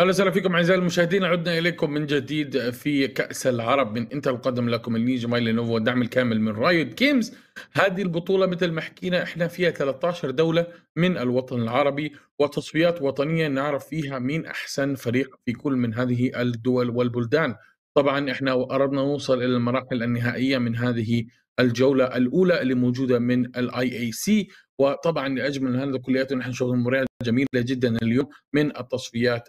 أهلا وسهلا فيكم أعزائي المشاهدين. عدنا إليكم من جديد في كأس العرب. من Intel قدم لكم Legion by Lenovo والدعم الكامل من Riot Games. هذه البطولة مثل ما حكينا إحنا فيها 13 دولة من الوطن العربي وتصفيات وطنية نعرف فيها مين أحسن فريق في كل من هذه الدول والبلدان. طبعا إحنا قربنا نوصل إلى المراحل النهائية من هذه الجولة الأولى اللي موجودة من ال IAC وطبعا لاجمل هذا كلياته نحن شغل مريع جميلة جدا اليوم من التصفيات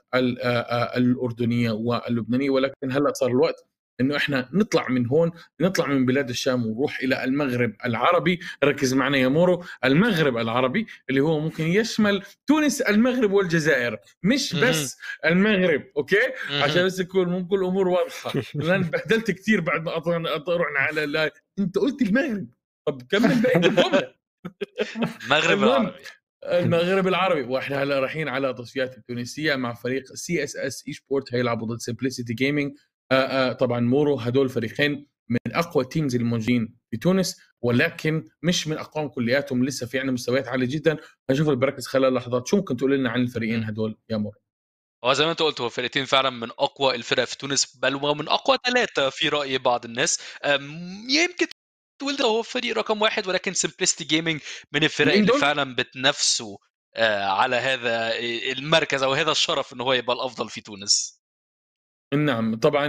الأردنية واللبنانية ولكن هلأ صار الوقت إنه إحنا نطلع من هون نطلع من بلاد الشام ونروح إلى المغرب العربي. ركز معنا يا مورو. المغرب العربي اللي هو ممكن يشمل تونس المغرب والجزائر مش بس المغرب أوكي؟ عشان بس يكون ممكن الأمور واضحة. لأن بهدلت كثير بعد ما رحنا على لا أنت قلت المغرب. طب كمل باقي الجملة. المغرب العربي. المغرب العربي. وإحنا هلا رايحين على تصفيات التونسية مع فريق CSS Esports هيلعبوا ضد Simplicity Gaming طبعا مورو هدول فريقين من أقوى teams الموجودين في تونس ولكن مش من اقواهم كلياتهم لسه في عندنا مستويات عالية جدا. هنشوف ال brackets خلال لحظات. شو ممكن تقول لنا عن الفريقين هدول يا مورو؟ هو زي ما انت قلت هو فرقتين فعلا من أقوى الفرق في تونس بل ومن أقوى ثلاثة في رأي بعض الناس. يمكن ده هو فريق رقم واحد ولكن Simplicity Gaming من الفرق اللي فعلا بتنافسه على هذا المركز أو هذا الشرف ان هو يبقى الأفضل في تونس. نعم طبعا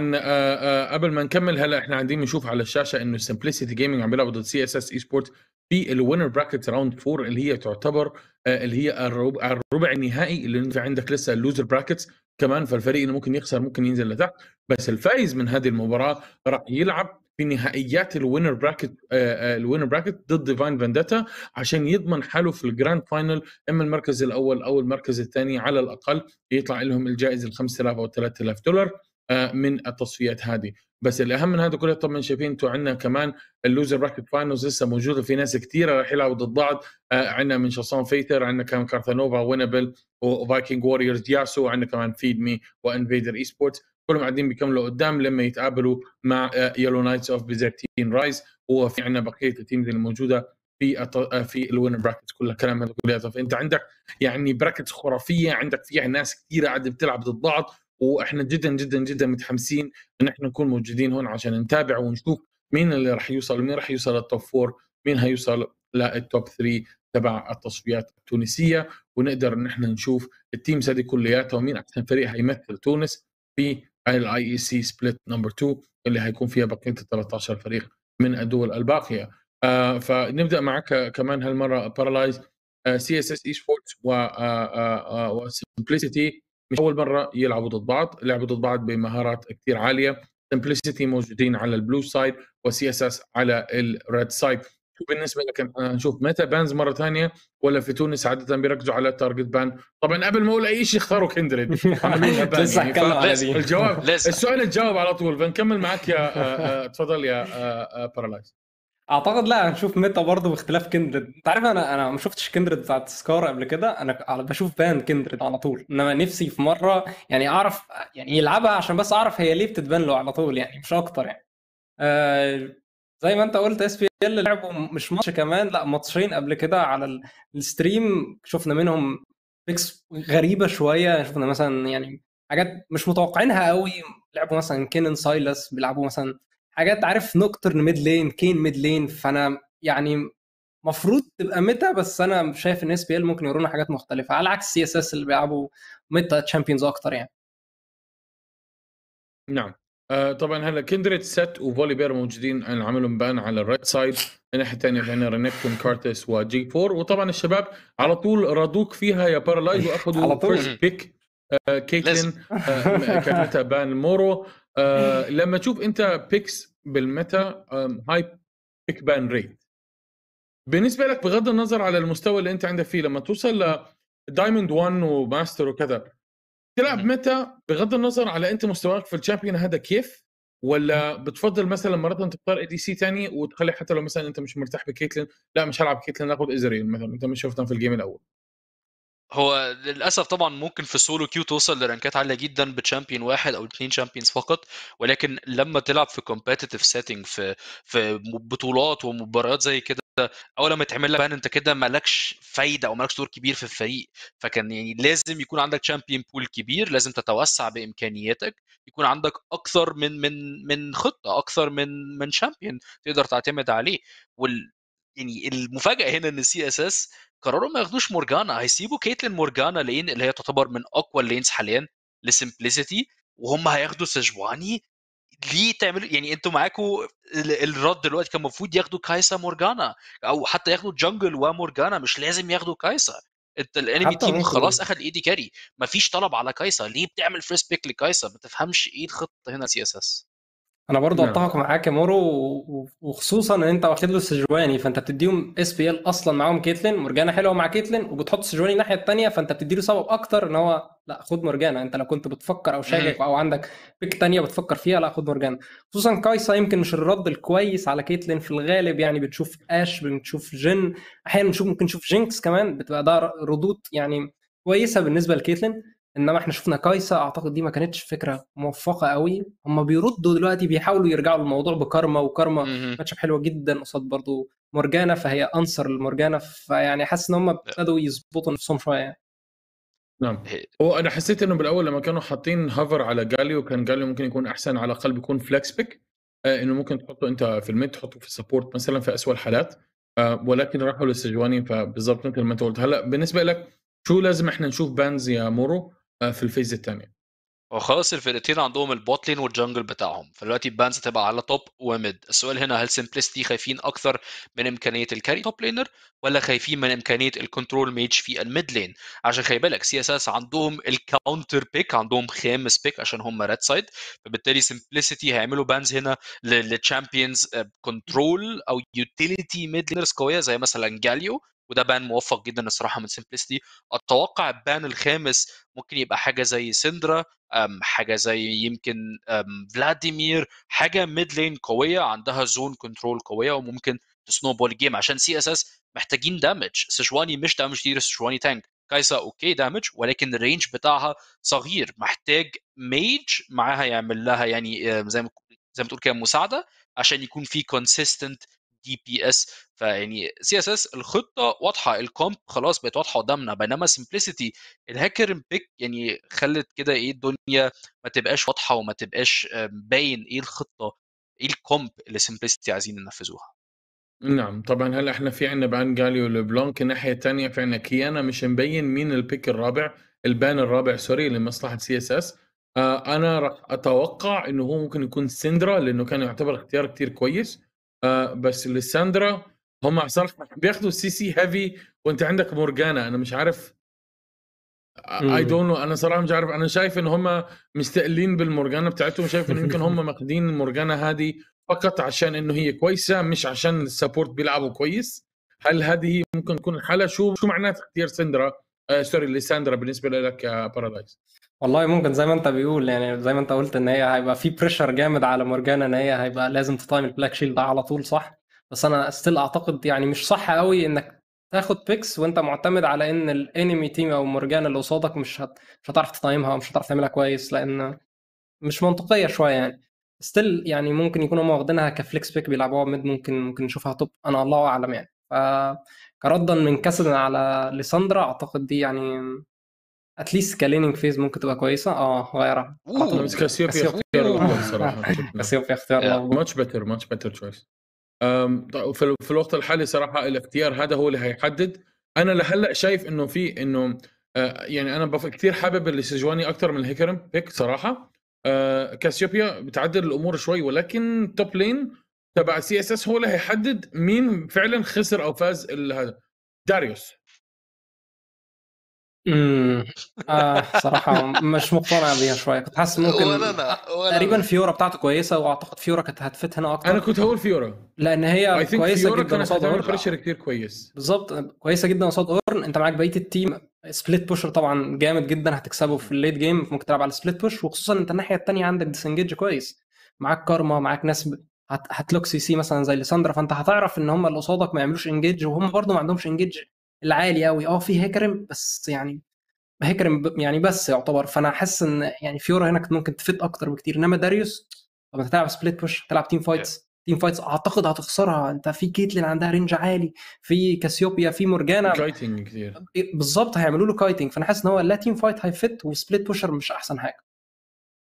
قبل ما نكمل هلأ إحنا قاعدين نشوف على الشاشة إنه Simplicity Gaming عم بيلعبوا ضد CSS Esports في ال winner bracket round 4 اللي هي تعتبر اللي هي الربع, الربع النهائي اللي أنت عندك لسه ال loser brackets كمان فالفريق اللي ممكن يخسر ممكن ينزل لتحت. بس الفايز من هذه المباراة راح يلعب في نهائيات ال winner bracket ال winner bracket ضد Divine Vendetta عشان يضمن حاله في ال grand final أما المركز الأول أو المركز الثاني على الأقل يطلع لهم الجائزة ال 5000 أو 3000 دولار من التصفيات هذه. بس الأهم من هذا كله طبعا شايفين أنتم عندنا كمان ال loser bracket finals لسه موجودة في ناس كثيره راح يلعبوا ضد بعض عندنا من شاسون فيتر عندنا كمان كارثانوفا وينبل وفايكنج ووريرز ياسو عندنا كمان فيد مي وانفيدر اي سبورتس كلهم قاعدين بيكملوا قدام لما يتقابلوا مع يلو نايتس اوف بيزرتين رايز وفي عندنا بقية التيمز الموجوده في في الوينر براكتس كلها كلام هذا كلياته فانت عندك يعني براكتس خرافية. عندك فيها ناس كثيره قاعدة بتلعب ضد بعض. وإحنا جدا جدا جدا متحمسين إن إحنا نكون موجودين هون عشان نتابع ونشوف مين اللي راح يوصل مين راح يوصل للتوب فور مين هيوصل لل top 3 تبع التصفيات التونسية. ونقدر إن إحنا نشوف ال teams هذه كلياتها ومين أحسن فريق هيمثل تونس في ال IAC split number 2 اللي هيكون فيها بقية ال 13 فريق من الدول الباقية. آه فنبدأ معك كمان هالمرة Paralyze CSS Esports و و Simplicity مش أول مرة يلعبوا ضد بعض لعبوا ضد بعض بمهارات كثير عالية. Simplicity موجودين على ال blue side و CSS على ال red side بالنسبة لك نشوف meta bans مرة ثانية ولا في تونس عادة بيركزوا على ال target ban طبعا قبل ما أقول أي شيء اختاروا Kindred لسه يعني الجواب السؤال الجواب على طول. بنكمل معك يا تفضل يا Paralyze أعتقد لا هنشوف meta برضه باختلاف كندريد انت عارف أنا أنا ما شفتش Kindred بتاعت سكار قبل كده. أنا بشوف ban Kindred على طول. إنما نفسي في مرة يعني أعرف يعني يلعبها عشان بس أعرف هي ليه بتتبان له على طول يعني مش أكتر يعني. آه زي ما انت قلت SPL لعبوا مش ماتش كمان لا ماتشين قبل كده على ال stream شفنا منهم picks غريبة شوية شفنا مثلا يعني حاجات مش متوقعينها قوي لعبوا مثلا Kennen Sylas بيلعبوا مثلا حاجات عارف Nocturne mid lane Kayn mid lane فأنا يعني مفروض تبقى meta بس أنا شايف إن SPL ممكن يورونا حاجات مختلفة على عكس CSS اللي بيلعبوا meta champions أكتر يعني. نعم. آه طبعا هلا كندريد سيت وفولي بير موجودين عملوا ban على ال red side. الناحيه الثانية في عندنا رينيكتون كارثس وجي فور. وطبعا الشباب على طول ردوا فيها يا بارادايس وأخذوا first pick آه كيتلين آه ban مورو. آه لما تشوف انت picks بال meta high pick ban rate بالنسبة لك بغض النظر على المستوى اللي انت عندك فيه لما توصل ل diamond 1 وماستر وكذا تلعب متى؟ بغض النظر على أنت مستواك في ال champion هذا كيف ولا بتفضل مثلا مرات تختار ADC ثاني وتخلي حتى لو مثلا أنت مش مرتاح بكيتلين لا مش هلعب كيتلين اخذ إزريل مثلا أنت مش شفتهم في ال game الأول. هو للأسف طبعا ممكن في ال solo queue توصل ل rank ات عالية جدا ب champion واحد أو اثنين champions فقط ولكن لما تلعب في competitive setting في في بطولات ومباريات زي كده أول ما تعمل لك ban أنت كده مالكش فايدة أو مالكش دور كبير في الفريق. فكان يعني لازم يكون عندك champion pool كبير لازم تتوسع بإمكانياتك يكون عندك أكثر من من من خطة أكثر من من champion تقدر تعتمد عليه. وال يعني المفاجأة هنا إن السي إس إس قرروا ما ياخدوش مورجانا هيسيبوا كيتلين مورجانا لين اللي هي تعتبر من أقوى ال lanes حاليا لسمبلسيتي وهم هياخدوا سجواني ليه تعملوا؟ يعني أنتوا معاكوا الرد دلوقتي كان المفروض ياخدوا كايسا مورجانا أو حتى ياخدوا jungle ومورجانا مش لازم ياخدوا كايسا. أنت ال enemy team خلاص أخد AD carry مفيش طلب على كايسا. ليه بتعمل first pick لكايسا؟ ما تفهمش إيه الخطة هنا سي إس إس. أنا برضه نعم. اتفق معاك يا مورو وخصوصا إن أنت واخد له سجواني فأنت بتديهم اس بي ال أصلا معاهم كيتلين مورجانا حلوة مع كيتلين وبتحط سجواني الناحية الثانية فأنت بتدي له سبب أكتر إن هو لا خد مورجانا أنت لو كنت بتفكر أو شاكك أو عندك pick ثانية بتفكر فيها لا خد مورجانا. خصوصا كايسا يمكن مش الرد الكويس على كيتلين في الغالب يعني بتشوف اش بنشوف جن أحيانا بنشوف ممكن نشوف جينكس كمان بتبقى ده ردود يعني كويسة بالنسبة لكيتلين. إنما إحنا شفنا كايسا أعتقد دي ما كانتش فكرة موفقة قوي هم بيردوا دلوقتي بيحاولوا يرجعوا للموضوع بكارما وكارما ماتش حلوة جدا قصاد برضو مورجانا فهي answer لمورجانا فيعني حاسس إن هم ابتدوا يظبطوا نفسهم شوية يعني. نعم. هو أنا حسيت إنه بالأول لما كانوا حاطين hover على جاليو كان جاليو ممكن يكون أحسن على الأقل بيكون flex pick آه إنه ممكن تحطه أنت في ال mid تحطه في ال support مثلا في اسوء الحالات آه ولكن راحوا للسجواني فبالضبط مثل ما أنت قلت. هلأ بالنسبة لك شو لازم إحنا نشوف bans يا مورو؟ في ال phase الثانية وخلاص الفرقتين عندهم ال bot lane وال jungle بتاعهم فدلوقتي bans هتبقى على top و mid. السؤال هنا هل سمبلستي خايفين أكثر من إمكانية ال carry top laner ولا خايفين من إمكانية ال control mage في ال mid lane عشان خلي بالك سي اس اس عندهم ال counter pick عندهم خامس pick عشان هم red side فبالتالي سمبلسيتي هيعملوا bans هنا لل champions control أو utility mid laners قوية زي مثلا جاليو وده ban موفق جدا الصراحة من سمبلستي أتوقع ال ban الخامس ممكن يبقى حاجة زي سندرا حاجة زي يمكن فلاديمير حاجة mid lane قوية عندها zone control قوية وممكن ت snowball game عشان سي اس اس محتاجين damage سجواني مش damage كتير سجواني tank كايسا okay damage ولكن ال range بتاعها صغير. محتاج mage معاها يعمل لها يعني زي ما زي ما تقول كده مساعدة عشان يكون في consistent DPS فيعني سي اس اس الخطة واضحة ال comp خلاص بقت واضحة قدامنا بينما سمبلسيتي الهيكريم pick يعني خلت كده إيه الدنيا ما تبقاش واضحة وما تبقاش باين إيه الخطة إيه ال comp اللي سمبلسيتي عايزين ينفذوها نعم طبعا هلا إحنا في عندنا ban جاليو لبلانك الناحيه الثانية في عندنا كيانا مش مبين مين ال pick الرابع ال ban الرابع sorry لمصلحة سي اس اس أنا راح أتوقع إنه هو ممكن يكون سندرا لأنه كان يعتبر اختيار كتير كويس. آه بس لساندرا هم صراحة بياخذوا CC heavy وأنت عندك مورجانا. أنا مش عارف I don't know أنا صراحة مش عارف. أنا شايف إن هم مستقلين بالمورجانا بتاعتهم. شايف انه يمكن هم ماخذين مورجانا هذه فقط عشان إنه هي كويسة مش عشان ال support بيلعبوا كويس. هل هذه ممكن تكون الحالة؟ شو شو معنات اختيار سندرا آه sorry لساندرا بالنسبة لك يا بارادايس والله ممكن زي ما انت بيقول يعني زي ما انت قلت إن هي هيبقى في pressure جامد على مورجانا إن هي هيبقى لازم ت time ال Black Shield ده على طول صح؟ بس أنا still أعتقد يعني مش صح قوي إنك تاخد picks وأنت معتمد على إن ال enemy team أو مورجانا اللي قصادك مش هت... مش هتعرف ت time ها ومش هتعرف تعملها كويس لأن مش منطقية شوية يعني. ستيل يعني ممكن يكونوا هم واخدينها كفليكس بيك بيلعبوها ميد ممكن ممكن نشوفها توب أنا الله أعلم يعني. ف كردا من كسد على ليساندرا أعتقد دي يعني اتليست كليننج فيز ممكن تبقى كويسة. آه غيرها. بس كاسيوبيا اختيار الأول صراحة. كاسيوبيا اختيار ماتش بيتر ماتش بيتر تشويس في الوقت الحالي صراحة الاختيار هذا هو اللي هيحدد. أنا لهلأ شايف إنه في إنه آه، يعني أنا. كثير حابب اللي سجواني أكثر من الهيكريم هيك صراحة. آه، كاسيوبيا بتعدل الأمور شوي ولكن top lane تبع سي اس اس هو اللي هيحدد مين فعلا خسر أو فاز هذا. داريوس امم آه صراحة مش مقتنع بيها شوية. كنت حاسس ممكن ولا أنا ولا تقريبا فيورا بتاعته كويسة وأعتقد فيورا كانت هت fit هنا أكتر. أنا كنت هقول فيورا لأن هي كويسة جدا قصاد أورن. pressure كتير كويس. بالظبط كويسة جدا قصاد Ornn. أنت معاك بقية ال team split pusher طبعا جامد جدا هتكسبه في ال late game ممكن تلعب على split push وخصوصا أنت الناحية الثانية عندك disengage كويس. معاك كارما معاك ناس هت... هتلوك CC مثلا زي ليساندرا. فأنت هتعرف إن هم اللي قصادك ما يعملوش engage وهم برضه ما عندهمش engage العالي قوي آه في هيكرم بس يعني هيكرم يعني بس يعتبر. فأنا حاسس إن يعني فيورا هنا كانت ممكن تفيد أكتر بكتير. إنما داريوس لما تلعب split push تلعب team fights team fights أعتقد هتخسرها. أنت في كيتلين عندها range عالي في كاسيوبيا في مورجانا. kiting كتير. بالظبط هيعملوا له kiting فأنا حاسس إن هو لا team fight هيفت و split pusher مش أحسن حاجة.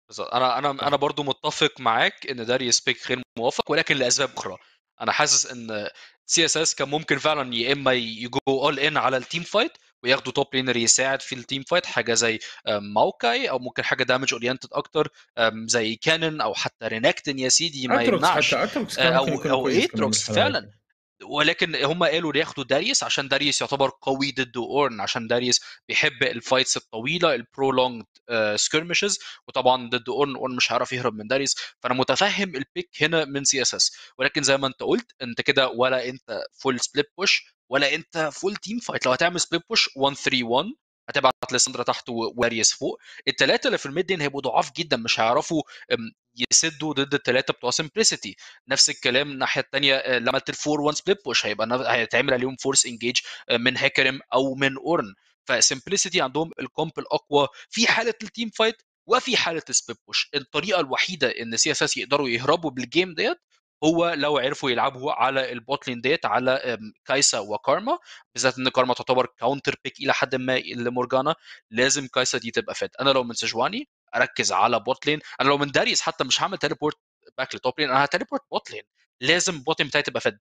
بالظبط. أنا أنا أنا برضو متفق معاك إن داريوس pick غير موفق ولكن لأسباب أخرى. أنا حاسس إن CSS كان ممكن فعلا يا إما يجو all in على ال team fight وياخدوا top laner يساعد في ال team fight حاجة زي ماوكاي أو ممكن حاجة damage oriented أكتر زي Kennen أو حتى Renekton يا سيدي ما يمنعش أو أو Aatrox فعلا. ولكن هم قالوا ياخدوا داريوس عشان داريوس يعتبر قوي ضد Ornn عشان داريوس بيحب ال fights الطويلة ال prolonged skirmishes وطبعا ضد Ornn Ornn مش هيعرف يهرب من داريوس فأنا متفهم ال pick هنا من CSS. ولكن زي ما انت قلت انت كده ولا انت full split push ولا انت full team fight لو هتعمل split push 1 3 1 هتبعت لساندرا تحت وداريوس فوق. الثلاثه اللي في ال mid lane هيبقوا ضعاف جدا مش هيعرفوا يسدوا ضد الثلاثه بتوع Simplicity نفس الكلام الناحية الثانية لما عملت ال four 1 split push هيبقى هيتعمل عليهم force engage من هيكرم أو من Ornn ف Simplicity عندهم ال comp الأقوى في حالة ال team fight وفي حالة ال split push الطريقة الوحيدة إن CSS يقدروا يهربوا بال game ديت هو لو عرفوا يلعبوا على ال bot lane ديت على كايسا وكارما بالذات إن كارما تعتبر counter pick إلى حد ما لمورجانا لازم كايسا دي تبقى fed أنا لو من سجواني أركز على bot lane أنا لو من داريوس حتى مش هعمل teleport back ل top lane أنا ه teleport bot lane لازم ال bot lane بتاعي تبقى fed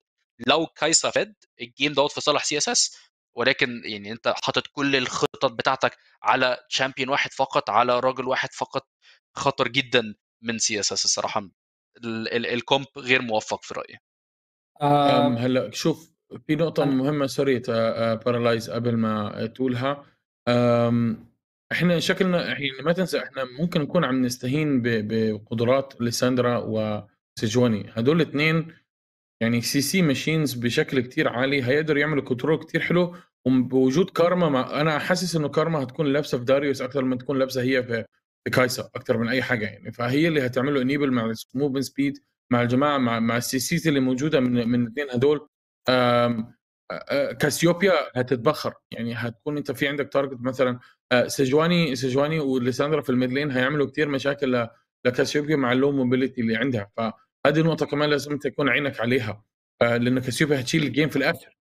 لو كايسا fed ال game دوت في صالح CSS ولكن يعني أنت حاطط كل الخطط بتاعتك على champion واحد فقط على راجل واحد فقط خطر جدا من CSS الصراحة. ال comp غير موفق في رأيي. آه. هلأ شوف في نقطة أنا... مهمة sorry بارالايز قبل ما تقولها. إحنا شكلنا يعني ما تنسى إحنا ممكن نكون عم نستهين بقدرات ليساندرا وسجواني هدول الاثنين يعني CC machines بشكل كتير عالي هيقدروا يعملوا control كتير حلو وبوجود كارما مع أنا حاسس إنه كارما هتكون لابسة في داريوس أكثر من تكون لابسة هي في كايسا أكثر من أي حاجة يعني. فهي اللي هتعمله enable مع ال movement speed مع الجماعة مع مع ال CCs اللي موجودة من من الاثنين هدول. كاسيوبيا هتتبخر يعني هتكون أنت في عندك target مثلا سجواني سجواني وليساندرا في ال mid lane هيعملوا كثير مشاكل لكاسيوبيا مع ال low mobility اللي عندها. فهذه النقطه كمان لازم تكون عينك عليها. لأنه كاسيوبيا هتشيل ال game في الآخر.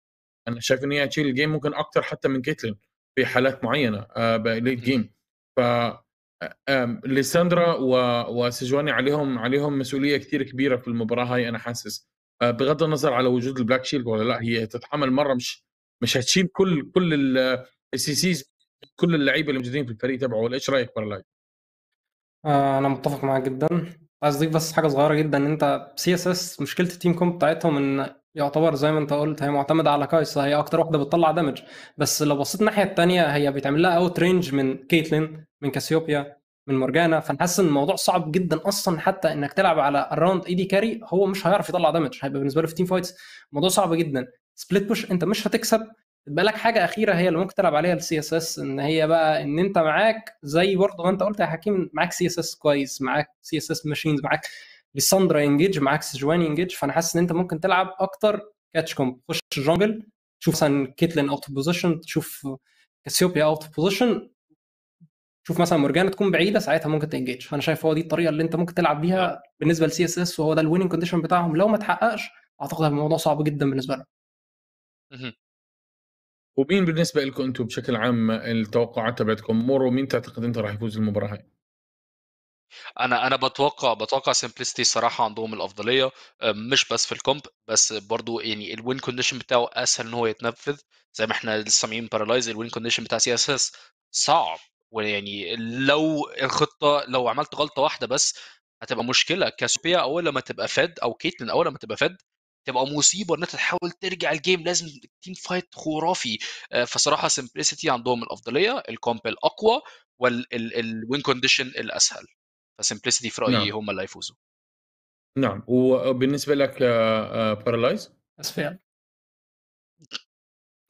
أنا شايف إن هي هتشيل ال game ممكن أكثر حتى من كيتلين في حالات معينة ب late game ف ليساندرا وسجواني عليهم عليهم مسؤولية كثير كبيرة في المباراة هاي أنا حاسس. بغض النظر على وجود ال Black Shield ولا لأ هي تتحمل مرة مش مش هتشيل كل كل ال CCs كل اللعيبة اللي موجودين في الفريق تبعه ولا إيش رأيك بارالايز؟ آه أنا متفق معاك جدا. عايز اضيف بس حاجة صغيرة جدا إن أنت CSS مشكلة ال team comp بتاعتهم إن يعتبر زي ما أنت قلت هي معتمدة على كايسا هي أكتر واحدة بتطلع damage بس لو بصيت الناحية الثانية هي بيتعمل لها outrange من كيتلين من كاسيوبيا من مورجانا فانا حاسس إن الموضوع صعب جدا أصلا حتى إنك تلعب على ال around AD carry هو مش هيعرف يطلع damage هيبقى بالنسبة له في team fights الموضوع صعب جدا. split push أنت مش هتكسب. يبقى لك حاجة أخيرة هي اللي ممكن تلعب عليها ال CSS إن هي بقى إن أنت معاك زي برضه ما أنت قلت يا حكيم معاك سي اس اس كويس معاك سي اس اس ماشينز معاك ليساندرا engage معاك سجواني engage فأنا حاسس إن أنت ممكن تلعب أكتر catch comp خش jungle تشوف مثلا كيتلين out position تشوف كاسيوبيا out position شوف مثلا مورجانا تكون بعيدة ساعتها ممكن ت engage فأنا شايف هو دي الطريقة اللي أنت ممكن تلعب بيها بالنسبة ل CSS وهو ده ال winning condition بتاعهم. لو ما تحققش أعتقد الموضوع صعب جدا بالنسبة لهم. ومين بالنسبة لكم أنتم بشكل عام التوقعات تبعتكم؟ مورو مين تعتقد أنت راح يفوز المباراة هاي؟ أنا أنا بتوقع بتوقع Simplicity الصراحه عندهم الأفضلية مش بس في ال comp بس برضو يعني ال win condition بتاعه أسهل إن هو يتنفذ. زي ما إحنا لسه سامعين بارالايز ال win condition بتاع CSS صعب. ويعني لو الخطة لو عملت غلطة واحدة بس هتبقى مشكلة كاسيوبيا أول لما تبقى fed أو كيتلين أول لما تبقى fed تبقى مصيبة إن أنت تحاول ترجع ال game لازم team fight خرافي. فصراحة Simplicity عندهم الأفضلية ال comp الاقوى وال win condition الأسهل. ف Simplicity في رأيي نعم. هم اللي هيفوزوا. نعم. وبالنسبه لك بارالايز اسفيال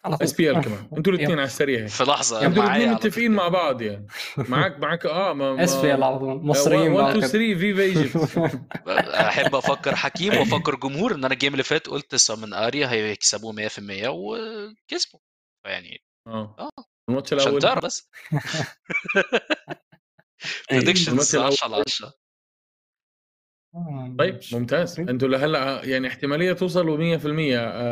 على اس بي ال كمان. أنتوا الاثنين على السريع. في لحظة أنتوا الاثنين على متفقين مع بعض يعني. معك معك آه ما ما على طول. مصريين 1 بقى 2 3 كده. فيفا ايجيبت أحب أفكر حكيم وأفكر جمهور إن أنا الجيم اللي فات قلت من اريا هيكسبوا 100% وكسبوا. يعني آه. آه. الماتش عشان الأول. تعرف بس. بريدكشنز 10 على 10 طيب ممتاز. أنتم لهلا يعني احتمالية توصلوا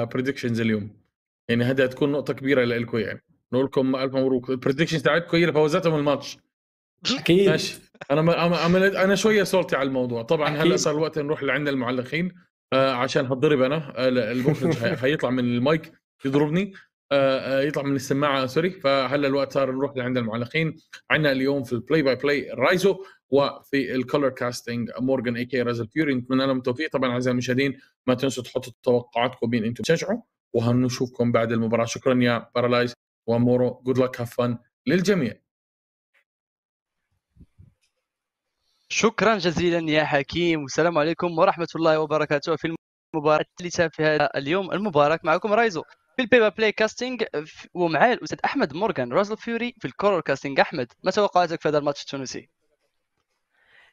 100% predictions اليوم. يعني هذا تكون نقطة كبيرة لكم يعني. نقول لكم ألف مبروك. ال predictions تاعتكم هي اللي فوزتهم الماتش. أكيد. ماشي. أنا ما- عملت أنا شوية صولتي على الموضوع. طبعا هلا أكيد. صار الوقت نروح لعند المعلقين؟ آه عشان هضرب أنا. آه المخرج هيطلع من المايك يضربني. آه آه يطلع من السماعة sorry. فهلا الوقت صار نروح لعند المعلقين. عندنا اليوم في ال play by play رايزو وفي ال color casting مورجان a.k.a رازل فيوري نتمنى لهم التوفيق. طبعا أعزائي المشاهدين ما تنسوا تحطوا توقعاتكم مين إنتم تشجعوا. وهنشوفكم بعد المباراة. شكرا يا بارالايز ومورو. good luck have fun للجميع. شكرا جزيلا يا حكيم. والسلام عليكم ورحمة الله وبركاته في المباراة الثالثة في هذا اليوم المبارك معكم رايزو في ال play by play casting ومعاه الأستاذ أحمد مورغان رازل فيوري في ال color casting أحمد ما توقعاتك في هذا الماتش التونسي؟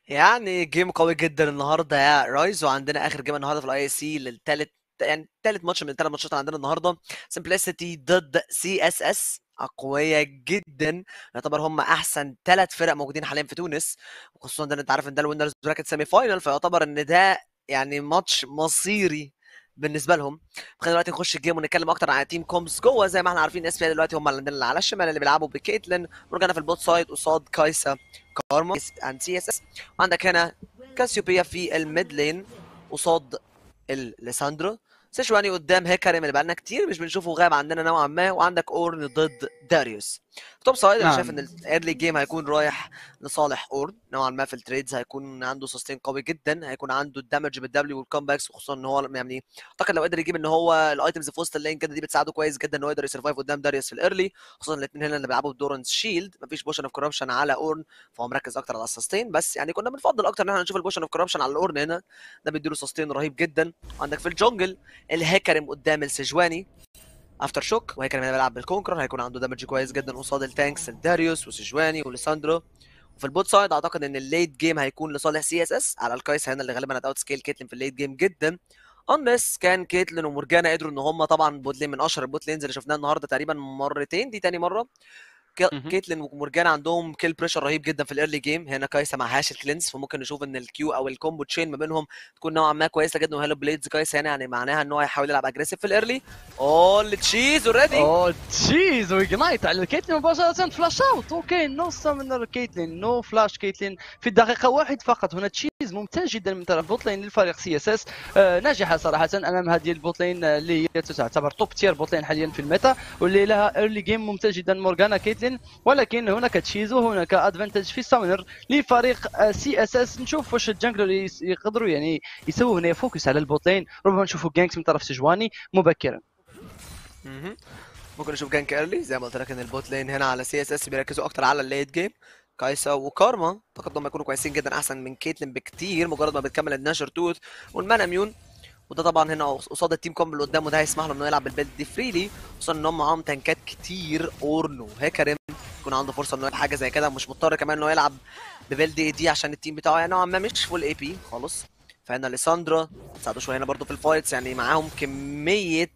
يعني game قوي جدا النهارده يا رايز وعندنا آخر game النهارده في ال IAC للثالث يعني ثالث ماتش من الثلاث ماتشات عندنا النهارده Simplicity ضد CSS أقوياء جدا. يعتبر هم أحسن ثلاث فرق موجودين حاليا في تونس. وخصوصا ده أنت عارف إن ده ال winners bracket semi final فيعتبر إن ده يعني ماتش مصيري بالنسبة لهم. خلينا دلوقتي نخش ال game ونتكلم أكتر عن team comps جوه. زي ما إحنا عارفين إس دلوقتي هم اللي عندنا على الشمال اللي بيلعبوا بكيتلين مورجانا في ال bot side قصاد كايسا كارما. عن CSS وعندك هنا كاسيوبيا في ال mid lane قصاد الليساندرا. سجواني قدام هيكاريم اللي بقالنا كتير مش بنشوفه غايب عندنا نوعا ما وعندك أورن ضد داريوس. top side أنا نعم. شايف ان ال early game هيكون رايح لصالح أورن نوعا ما في ال trades هيكون عنده sustain قوي جدا هيكون عنده ال damage بال W وال combos وخصوصا إن هو يعني أعتقد لو قدر يجيب إن هو ال items في وسط ال lane كده دي بتساعده كويس جدا إن هو يقدر ي survive قدام داريوس في ال early خصوصا الاثنين هنا اللي بيلعبوا ب Doran's Shield مفيش potion of corruption على أورن فهو مركز أكتر على ال sustain بس يعني كنا بنفضل أكتر إن إحنا نشوف ال potion of corruption على الأورن هنا ده بيديله sustain رهيب جدا عندك في ال jungle الهيكرم قدام السجواني aftershock وهيكرم هنا بيلعب بال Conqueror هيكون عنده damage كويس جدا قصاد ال tanks داريوس وسجواني وليساندرا. وفي ال bot side أعتقد إن ال late game هيكون لصالح CSS على الكايسا هنا اللي غالبا هت outscale كيتلين في ال late game جدا. unless كان كيتلين ومورجانا قدروا إن هم طبعا bot lane من أشهر ال bot lanes اللي شفناها النهارده تقريبا مرتين دي تاني مرة. كيتلين ومورجانا عندهم kill pressure رهيب جدا في ال early game هنا كايسا معهاش ال cleanse فممكن نشوف إن ال Q أو ال combo chain ما بينهم تكون نوعا ما كويسة جدا و Hail of Blades كايسا هنا يعني معناها إن هو هيحاول يلعب aggressive في ال early أوه ال cheese already أوه cheese و ignite على كيتلين مباشرة flash out okay no summoner كيتلين نو فلاش كيتلين. في الدقيقة واحد فقط هنا cheese ممتاز جدا من طرف bot lane للفريق CSS. ناجحة صراحة. أمام هذه ال bot lane آه، اللي هي تعتبر top tier bot lane حاليا في ال meta واللي لها early game ممتاز جدا مورجانا كيتلين. ولكن هناك cheese وهناك advantage في summoner لفريق CSS. نشوف واش ال jungler يقدروا يعني يسووا هنا focus على ال bot lane. ربما نشوفوا ganks من طرف سجواني مبكرا. ممكن نشوف gank early زي ما قلت لك إن ال bot lane هنا على CSS بيركزوا أكتر على ال late game كايسا وكارما. أعتقد إنهم يكونوا كويسين جدا أحسن من كيتلين بكتير مجرد ما بتكمل ال Nashor's Tooth وال Manamune. وده طبعا هنا قصاد ال team comp اللي قدامه ده هيسمح له إنه يلعب بال build دي freely. خصوصا إن هم معاهم tankات كتير. اورن وهيكرم يكون عنده فرصة إنه يلعب حاجة زي كده. مش مضطر كمان إنه يلعب ب build AD عشان ال team بتاعه. يعني نوعا ما مش full AP خالص. فهنا ليساندرا. ساعدوا شوية هنا برضو في ال fights يعني معاهم كمية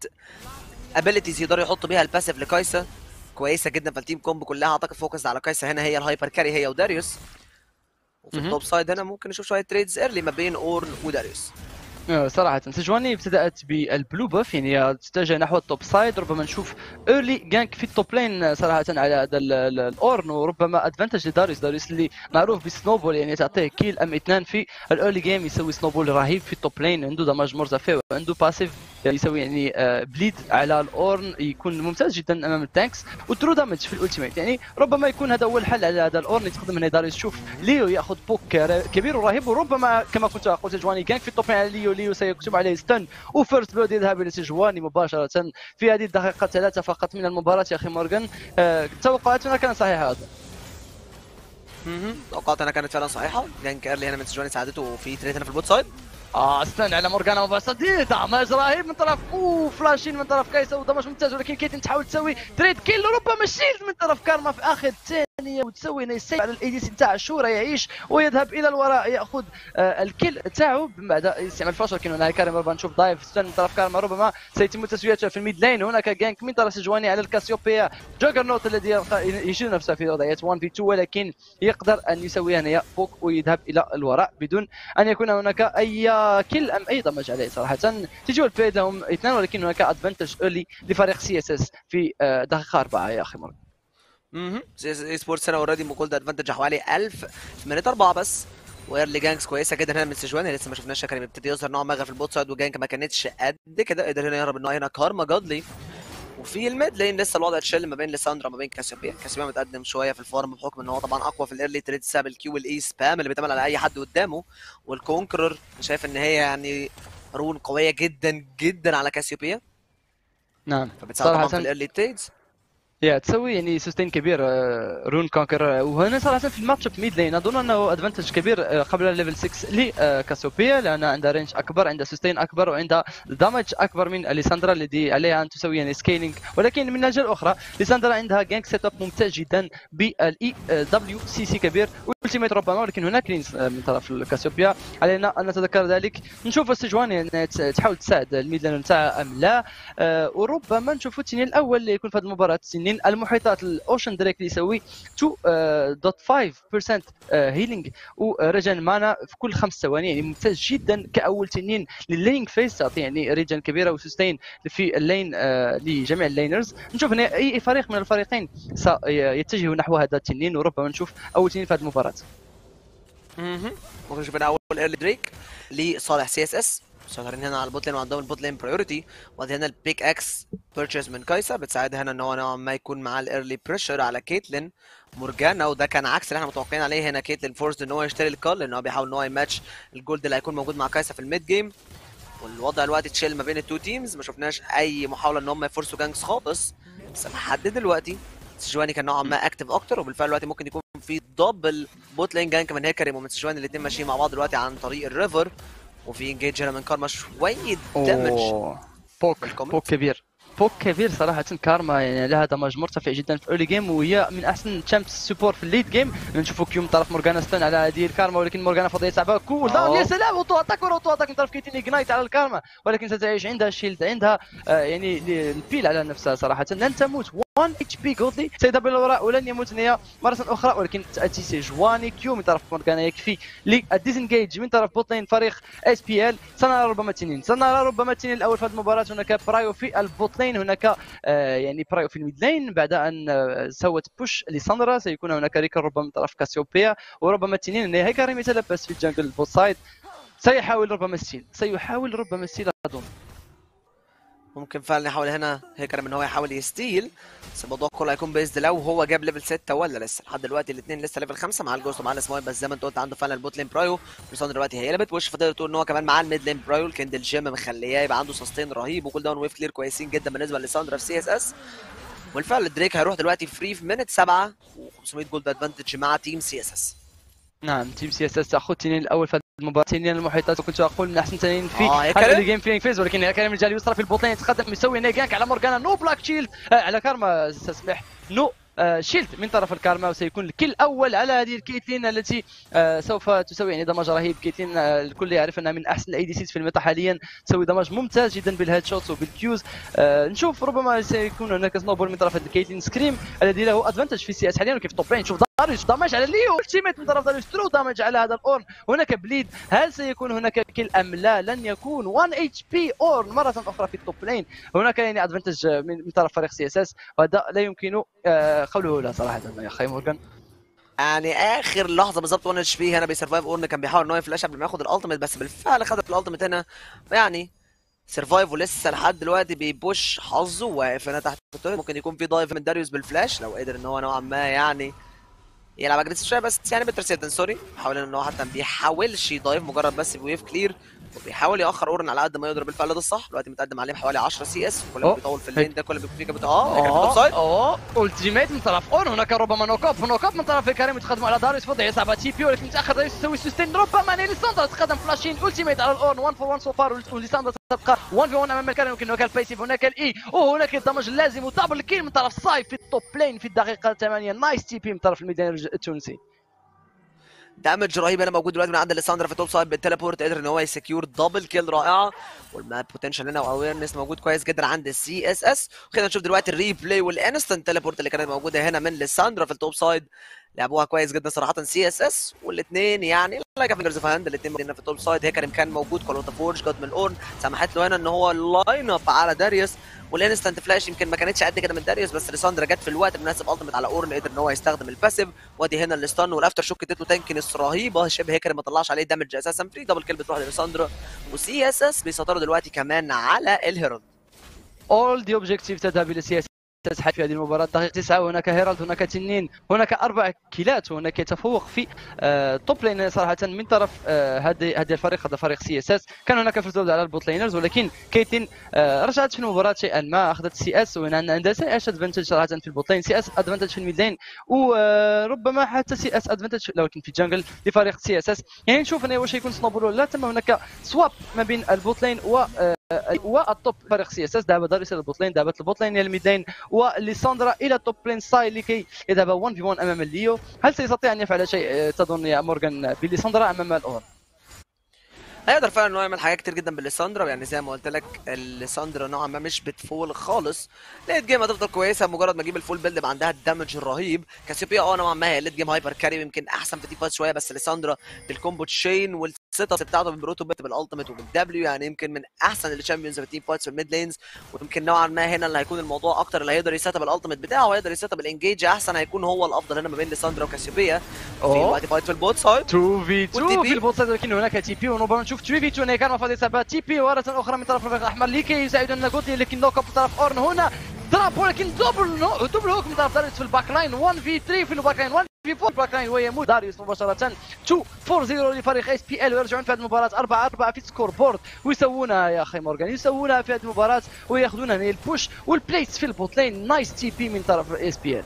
abilities يقدروا يحطوا بيها ال passive لكايسا. كويسة جدا فال team comp كلها أعتقد focus على كايسا هنا هي ال hyper carry هي وداريوس. وفي. ال top side هنا ممكن نشوف شوية trades early ما بين أورن وداريوس. صراحة سجواني ابتدأت بال blue buff يعني تتجه نحو ال top side ربما نشوف early gank في ال top lane آه، صراحة على هذا ال- ال- الاورن وربما advantage لداريوس داريوس اللي معروف بال snowball يعني تعطيه kill أم اثنان في ال early game يسوي snowball رهيب في ال top lane عنده damage مرتفع وعنده passive يسوي يعني آه، bleed على الاورن يكون ممتاز جدا أمام ال tanks و true damage في ال ultimate يعني ربما يكون هذا هو الحل على هذا الاورن يتقدم هنا. داريوس شوف ليو يأخذ بوك كبير ورهيب وربما كما كنت أقول سجواني كان في التوب لين على ليو ليو سيكتب عليه ستن. وفيرست بلود يذهب إلى سجواني مباشرة في هذه الدقيقة ثلاثة فقط من المباراة يا أخي مورغان. آه، توقعاتنا كانت صحيحة انها كانت فعلا صحيحة. جانك ايرلي هنا من سجواني ساعدته في هنا في البوت سايد. آه استنى على مورغانا دي دمج رهيب من طرف اوه فلاشين من طرف كايسا ودمج ممتاز ولكن كيتن تحاول تسوي تريد كيل ربما الشيلد من طرف كارما في آخر 10 وتسوي هنا السيف على الاي دي سي تاع الشورى يعيش ويذهب إلى الوراء يأخذ آه، الكل تاعو. بعد يستعمل فلاش ولكن هنا كارم ربما نشوف دايف ستان من طرف كارما ربما سيتم تسويته في الميد لين. هناك جانك من طرف سجواني على الكاسيوبيا. جوجر نوت الذي يجد نفسه في وضعية 1 في 2 ولكن يقدر أن يسوي هنا فوق ويذهب إلى الوراء بدون أن يكون هناك أي كل ام أي دمج عليه صراحة. تيجي الفيد لهم اثنان ولكن هناك ادفانتج ايرلي لفريق سي اس اس في آه، دقيقة أربعة. يا أخي مرة. أها اي سبورتس هنا اوريدي مجولد ادفانتج حوالي 1000 من أربعة بس. وايرلي جانكس كويسة جدا هنا من سجوان لسه ما شفناش كان بيبتدي يظهر نوع ما في البوت سايد وجانك ما كانتش قد كده. قدر هنا يهرب هو هنا كارما جادلي وفي الميد لين لسه الوضع تشيل ما بين ليساندرا وما بين كاسيوبيا كاسيوبيا متقدم شوية في الفارم بحكم إن هو طبعا أقوى في الايرلي تريد بسبب الكيو والاي سبام اللي بيتعمل على أي حد قدامه. والكونكرر شايف إن هي يعني رون قوية جدا جدا على كاسيوبيا. نعم. فبتساعد طبعا في ال early trades يا تسوي يعني sustain كبير آه، rune Conqueror آه، وهنا صراحة في ال matchup mid lane أظن أنه advantage كبير آه، قبل level 6 لكاسيوبيا لأن عندها range أكبر عندها sustain أكبر وعندها damage أكبر من ليساندرا الذي عليها أن تسوي يعني scaling ولكن من الناحيه الاخرى ليساندرا عندها gank setup ممتاز جدا بالاي دبليو سي سي كبير و ultimate ربما. ولكن هناك cleanse آه، من طرف كاسيوبيا علينا أن نتذكر ذلك. نشوف السجوان يعني تحاول تساعد ال mid lane نتاعها أم لا. آه، وربما نشوفوا التنين الأول اللي يكون في هذه المباراة. المحيطات ال ocean drake اللي يسوي 2.5% healing و regen mana في كل خمس ثواني يعني ممتاز جدا كأول تنين لل laning phase تعطي يعني regen كبيرة و sustain في ال lane آه، لجميع ال laners. نشوف هنا أي فريق من الفريقين سيتجه نحو هذا التنين وربما نشوف أول تنين في هذه المباراة. أها نشوف أول early drake لصالح CSS شغالين هنا على ال bot lane وعندهم ال bot lane priority وادي هنا ال pickaxe purchase من كايسا. بتساعد هنا إن هو نوعا ما يكون معاه ال early pressure على كيتلين مورجانا وده كان عكس اللي إحنا متوقعين عليه هنا. كيتلين force إن هو يشتري ال cull لأن هو بيحاول إن هو ي match ال gold اللي هيكون موجود مع كايسا في ال mid game والوضع دلوقتي chill ما بين ال two teams ما شفناش أي محاولة إن هم ي force وا ganks خالص. بس لحد دلوقتي سجواني كان نوعا ما اكتف أكتر وبالفعل دلوقتي ممكن يكون في دبل بوت لين جانك من هيكريم ومن سجواني الاثنين ماشيين مع بعض دلوقتي عن طريق الريفر وفي انجيج هنا من كارما شوية دامج. بوك. بوك كبير. بوك كبير صراحة كارما يعني لها دمج مرتفع جدا في الاولي جيم وهي من أحسن تشامبس سبور في الليد جيم نشوفوا كيوم طرف مورجانا ستون على هذه الكارما ولكن مورجانا فضل يصعبها كول. داون. يا سلام اوتو اتاك اوتو اتاك من طرف كيتين اجنايت على الكارما ولكن ستعيش عندها شيلد عندها آه يعني البيل على نفسها صراحة. لن تموت. 1 اتش بي سيذهب إلى الوراء ولن يموت نيا مرة أخرى ولكن تأتي سيجواني كيو من طرف مورجانا يكفي للديزنجيج من طرف بوتلين فريق اس بي ال سنرى ربما تنين. سنرى ربما التنين الأول في هذه المباراة. هناك برايو في البوتلين هناك آه، يعني برايو في الميد لين. بعد أن آه، سوت بوش لساندرا سيكون هناك ريكل ربما من طرف كاسيوبيا وربما التنين ان هيكاريم يتلبس في الجنجل بوت سايد. سيحاول ربما ال steal. سيحاول ربما ال steal أظن. ممكن فعلا يحاول هنا هيكاريم ان هو يحاول ي steal. بس الموضوع كله هيكون based لو هو جاب level 6 ولا لسه. لحد دلوقتي الاثنين لسه level 5 مع ال ghost ومع ال smite بس زي ما انت قلت عنده فعلا ال bot lane prio ليساندرا دلوقتي هي اللي بت push فتقدر تقول إن هو كمان معاه ال mid lane prio ال kindlegem مخلياه يبقى عنده sustain رهيب. و cooldown wave clear كويسين جدا بالنسبة ليساندرا في CSS والفعل دريك هيروح دلوقتي free في minute 7 و500 gold advantage مع team CSS نعم تيم سي اس اس تاخذ التنين الأول. تنين المحيطات وكنت أقول من أحسن تنين في آه، هذا. الجيم في فيز ولكن هيكاريم رجال يسرى في البوتلين يتقدم يسوي هنا جانك على مورجانا نو بلاك شيلد. آه على كارما تسمح نو آه، شيلد من طرف الكارما وسيكون الكل اول على هذه الكيتلين التي آه، سوف تسوي يعني دمج رهيب. كيتلين آه، الكل يعرف أنها من أحسن الأي دي سيز في الميتا حاليا. تسوي دمج ممتاز جدا بالهيد شوتس وبالكيوز آه، نشوف ربما سيكون هناك سنوبول من طرف الكيتلين. سكريم الذي له ادفانتج في سي اس حاليا وكيف توب لين نشوف داريوس دمج على ليو. التيميت من طرف داريوس ترو دامج على هذا الأورن. هناك بليد هل سيكون هناك كيل أم لا؟ لن يكون. 1 اتش بي أورن مرة أخرى في التوب لين هناك يعني ادفانتج من طرف فريق سي اس اس وهذا لا يمكن آه، قوله لا صراحة يا أخي مورجان يعني آخر لحظة بالظبط 1 اتش بي هنا بيسرفايف أورن كان بيحاول ان هو يفلاش قبل ما ياخد الالتيميت بس بالفعل خد الالتيميت هنا. يعني سرفايف ولسه لحد دلوقتي بيبوش حظه واقف هنا تحت ممكن يكون في دايف من داريوس بالفلاش لو قدر إن هو نوعا ما يعني يلعب اجريسيف شوية بس يعني بترسيتن سوري حاول إن هو حتى ما بيحاولش يدايف مجرد بس بيويف كلير وبيحاول يأخر أورن على قد ما يقدر بالفعل ده الصح. دلوقتي متقدم عليه بحوالي 10 سي اس كل ما. بيطول في اللين ده كل ما بيكون فيه كابتن آه اوف آه آه ألتيميت من طرف اون هناك ربما نوك اب نوك اب من طرف كريم يتقدم على داريوس فضل يصعب تي بي ولكن متأخر داريوس يسوي سوستين ربما نيليساندر تقدم فلاشين. ألتيميت على الأورن. 1 فور 1 سو فار وليساندر تبقى 1 في 1 أمام الكاري يمكن هناك البيسيف هناك الاي وهناك الدمج اللازم ودبل كيل من طرف ساي في التوب لين في الدقيقة 8 نايس تي بي من طرف الميدان التونسي دامج رهيب هنا موجود دلوقتي من عند ليساندرا في التوب سايد بالتليبورت قدر إن هو يسكيور دبل كيل رائعه والماب بوتنشال هنا واويرنس موجود كويس جدا عند السي اس اس خلينا نشوف دلوقتي الريبلاي والانستنت تليبورت اللي كانت موجودة هنا من ليساندرا في التوب سايد لعبوها كويس جدا صراحة سي اس اس والاثنين يعني لايك فينجرز اوف هاند الاثنين موجودين في التوب سايد هيكرم كان موجود كولوتا فورج جاد من الاورن سمحت له هنا إن هو لاين اب على داريوس والانستنت فلاش يمكن ما كانتش قد كده من داريوس بس ليساندرا جت في الوقت المناسب التمت على أورن قدر إن هو يستخدم الباسيف وأدي هنا الستان والأفتر شوك اديت له تانكنس رهيبة. شبه هيكرم ما طلعش عليه دامج أساسا. فري دبل كيل بتروح لليساندرا. وسي إس إس بيسيطروا دلوقتي كمان على اول دي اوبجيكتيف تذهب إلى سي إس. تسحب في هذه المباراة. دقيقة تسعة هناك هيرالد هناك تنين هناك أربع كيلات هناك يتفوق في آه توب لين صراحة من طرف آه هذه هذه الفريق هذا فريق سي إس إس. كان هناك فوز على البوت لينرز ولكن كيتين آه رجعت في المباراة شيئا ما أخذت سي إس وهنا عندها سي اس ادفانتج صراحة في البوت لين. سي إس ادفانتج في الميد لين وربما حتى CS advantage ولكن في ال jungle لفريق CSS. يعني نشوف أنا واش يكون snowball ولا لا. تم هناك swap ما بين ال bot lane و وال top فريق CSS ذهب داريوس إلى ال bot lane ذهبت ال bot lane إلى ال mid lane وليساندرا إلى ال top lane side لكي يذهب 1 في 1 أمام الليو هل سيستطيع أن يفعل شيء تظن يا مورغان بليساندرا أمام الأورن هيقدر فعلا ان هو يعمل حاجات كتير جدا بالليساندرا يعني زي ما قلت لك الليساندرا نوعا ما مش بت fall خالص. late game هتفضل كويسة مجرد ما أجيب ال full build يبقى عندها ال damage الرهيب. كاسيوبيا آه نوعا ما هي late game hyper carry ويمكن أحسن في ديفايس شوية بس ليساندرا بال combo chain وال set up بتاعته بال proto belt بال ultimate وبال W يعني يمكن من أحسن ال champions في ال team fights في ال mid lanes ويمكن نوعا ما هنا اللي هيكون الموضوع أكتر اللي هيقدر ي set up ال ultimate بتاعه وهيقدر ي set up ال engage. أحسن هيكون هو الأفضل هنا ما بين ليساندرا وكاسيوبيا. في وقت fight في ال bot side 2 في 2 وال T P. في ال bot side ولكن هناك TP وربما نشوف 3 في 2 هنا كان مفاض يسحبها TP مرة أخرى من طرف الفريق الأحمر. لكي يساعدون ناغوتي لكن knock up من طرف أورن. هنا ضرب ولكن double no double hook من طرف داريوس في ال back line 1 في 3 في ال back line 1 في 4 ال back line ويموت داريوس مباشرة. 2 4 0 لفريق اس بي ال ويرجعون في هذه المباراة. 4 4 في ال score board ويسوونها يا أخي مورغان. يسوونها في هذه المباراة. وياخذون هنا ال push وال plates في ال bot lane nice TP من طرف اس بي ال.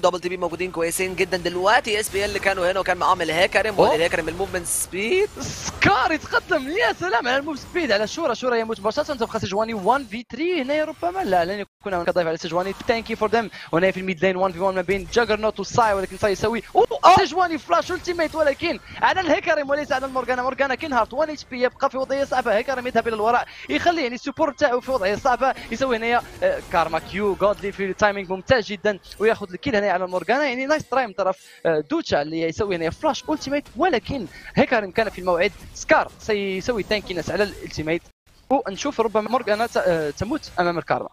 double TP موجودين كويسين جدا دلوقتي. اس بي ال كانوا هنا وكان معاهم الهاكرم. والهاكرم ال movement speed سكار يتقدم. يا سلام على ال move سبيد. على شورى شورى يموت مباشرة تبقى سجواني 1 في 3 هنا ربما؟ لا لن يكون هناك ضيف على سجواني. ثانك فور ذم هنا في الميد لين 1 في 1 ما بين جاجر نوت وساي ولكن ساي يسوي. سجواني فلاش التيميت ولكن على الهيكرم وليس على المورجانا مورجانا كينهارت 1 اتش بي يبقى في وضعية صعبة. هيكرم يذهب إلى الوراء. يخلي يعني السبورت تاعو في وضعية صعبة. يسوي هنا آه، كارما كيو جودلي في التايمينج ممتاز جدا. وياخذ الكيل هنا على المورجانا يعني نايس تراي من طرف آه، دوتشا اللي يسوي هنا فلاش التيميت ولكن هيكرم كان في الموعد. سكار سيسوي تانكينس على ال ultimate ونشوف ربما مورجانا ت- آه، تموت أمام الكارما.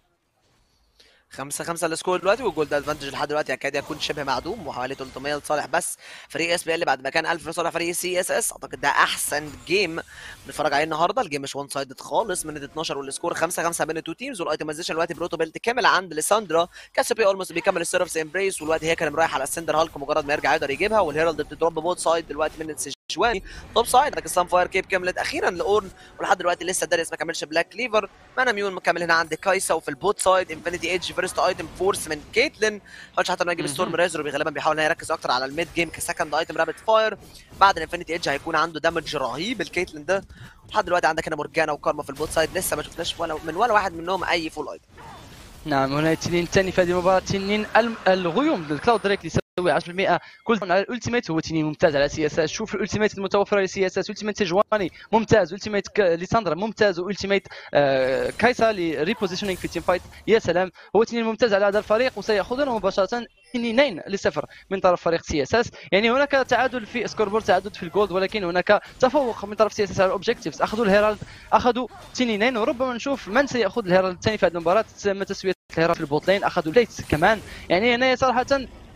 خمسة خمسة ال score دلوقتي وال gold advantage لحد دلوقتي. يكاد يكون شبه معدوم وحوالي 300 لصالح بس. فريق اس بي ال بعد ما كان 1000 لصالح فريق سي اس اس. أعتقد ده أحسن game نتفرج عليه النهارده. ال game مش one sided خالص. من ال 12 وال score 5 5 بين ال two teams وال itemization دلوقتي proto belt كامل عند ليساندرا. كاسيبي almost بيكمل ال Seraph's Embrace والوقت هي كان رايح على ال Cinderhulk. مجرد ما يرجع يقدر يجيبها. وال herald بتضرب bot side دلوقتي من السجواني top side لكن Sunfire Cape كملت؟ أخيرا لاورن ولحد دلوقتي لسه داريس ما كملش Black Cleaver Manamune مكمل هنا عند كايسا وفي ال bot side Infinity Edge first item force من كيتلين حاولش حتى انه يجيب. Stormrazor غالبا بيحاول إنه يركز أكتر على ال mid game ك second item Rapid Fire بعد ال Infinity Edge هيكون عنده damage رهيب الكيتلين ده. لحد دلوقتي عندك هنا مورجانا وكارما في ال bot side لسه ما شفناش ولا من ولا واحد منهم أي full item نعم هنا التنين الثاني في هذه المباراة تنين الغيوم ال cloud drake اللي يسوي 10% كل على ال ultimate هو تنين ممتاز على سي اس اس شوف ال ultimate المتوفرة لسي اس اس ultimate سيجواني ممتاز ultimate ليساندرا ممتاز. و ultimate آه كايسا ل repositioning في ال team fight. يا سلام. هو تنين ممتاز على هذا الفريق وسيأخذون مباشرة تنينين لصفر من طرف فريق سي إس إس. يعني هناك تعادل في score board تعادل في ال gold ولكن هناك تفوق من طرف سي إس إس على ال objectives أخذوا ال herald. أخذوا تنينين وربما نشوف من سيأخذ ال herald الثاني في هذه المباراة. تم تسوية ال herald في ال bot lane أخذوا plates كمان. يعني هنا صراحة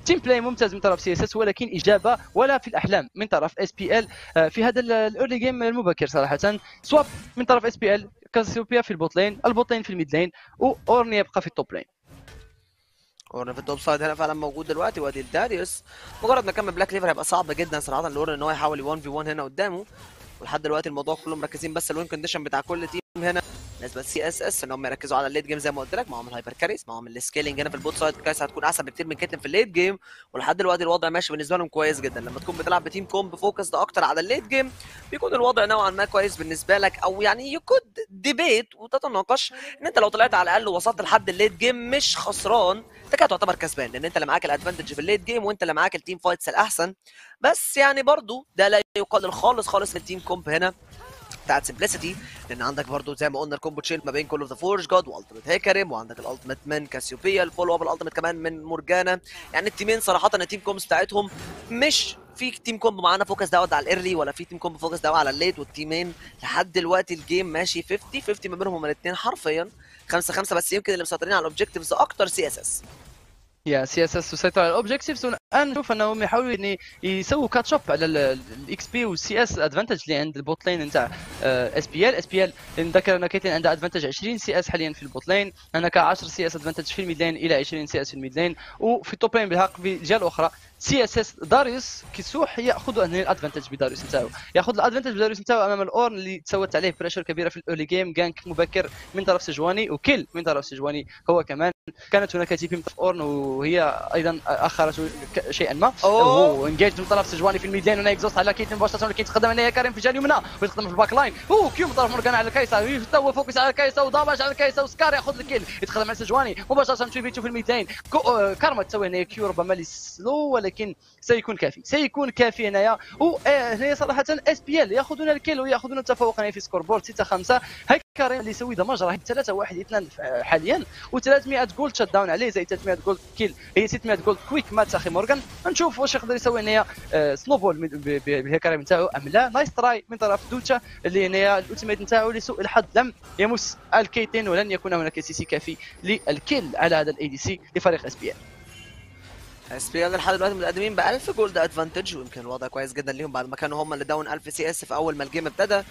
team play ممتاز من طرف سي اس اس ولكن إجابة ولا في الأحلام من طرف اس بي ال في هذا ال early game المبكر صراحة. swap من طرف اس بي ال كاسيوبيا في ال bot lane في ال mid lane واورني يبقى في ال top lane اورن في ال top side هنا فعلا موجود دلوقتي وأدي الداريوس مجرد ما كمل Black Cleaver هيبقى صعب جدا صراحة لاورن إن هو يحاول 1 في 1 هنا قدامه. ولحد دلوقتي الموضوع كله مركزين بس ال win condition بتاع كل team هنا بالنسبة للسي اس اس إن هم يركزوا على ال late game زي ما قلت لك معاهم ال hyper carries معاهم ال scaling هنا في ال bot side كايس هتكون أحسن بكتير من كيتلين في ال late game ولحد دلوقتي الوضع ماشي بالنسبة لهم كويس جدا. لما تكون بتلعب ب team comp focused أكتر على ال late game بيكون الوضع نوعا ما كويس بالنسبة لك أو يعني يكون debate وتتناقش إن أنت لو طلعت على الأقل ووصلت لحد ال late game مش خسران أنت كده تعتبر كسبان لأن أنت اللي معاك ال advantage في ال late game وأنت اللي معاك ال team fights الأحسن. بس يعني برضو ده لا يقلل خالص خالص من ال team comp هنا. بتاعت سمبلسيتي لأن عندك برضو زي ما قلنا ال combo chain ما بين Call of the Forge God و ultimate هيكريم وعندك ال ultimate من كاسيوبيا ال follow up ال ultimate كمان من مورجانا يعني ال team ين صراحة ال team comps بتاعتهم مش في team comp معانا focused على ال early ولا في team comp focused على ال late وال team ين لحد دلوقتي ال game ماشي 50 50 ما بينهم هما الاثنين حرفيا. 5 5 بس يمكن اللي مسيطرين على ال objectives أكتر سي اس اس يا سي إس إس تسيطر على ال objectives والان نشوف انهم يحاولوا يعني يسووا catch up على ال XP وال CS advantage اللي عند ال bot lane نتاع اس بي ال اس بي ال نذكر إن كيتلين عندها advantage 20 CS حاليا في ال bot lane هناك 10 CS advantage في ال mid lane إلى 20 CS في ال mid lane وفي ال top lane بالحق في الجهه الاخرى سي إس إس داريوس كيسوح يأخذ هنا الادفانتج بداريوس نتاعو. يأخذ الادفانتج بداريوس نتاعو أمام الأورن اللي تسوت عليه بريشر كبيرة في الاولي جيم جانك مبكر من طرف سجواني وكل من طرف سجواني هو كمان. كانت هناك تي بي من طرف أورن وهي أيضا أخرت شيئا ما. هو انجيج من طرف سجواني في الميدان هنا اكزوست على كيت مباشره كي يتقدم هنا كريم في الجهه اليمنى ويتقدم في الباك لاين هو كيو من طرف مورجان على كايسا تو فوكس على كايسا ودامج على كايسا وسكار يأخذ الكيل. يتقدم على سجواني. مباشرة 2 في 2 في الميدان كارما تسوي هنا Q. ربما ل slow ولكن سيكون كافي. سيكون كافي هنايا. وهنا صراحة اس بي ال ياخذون ال kill وياخذون التفوق هنا في score board 6 5 هاي كريم اللي يسوي damage راه 3 1 2 حاليا. و300 gold shut down عليه. زي 300 gold kill هي 600 gold quick math أخي مورغان. نشوف واش يقدر يسوي هنايا snowball بالهكريم نتاعو أم لا. nice try من طرف دوتشا اللي هنايا ال ultimate نتاعو لسوء الحظ. لم يمس الكيتلين ولن يكون هناك CC كافي لل kill على هذا ال ADC لفريق SPL SPL لحد دلوقتي متقدمين ب 1000 gold advantage ويمكن الوضع كويس جدا ليهم بعد ما كانوا هم اللي down 1000 CS في أول ما ال game ابتدى.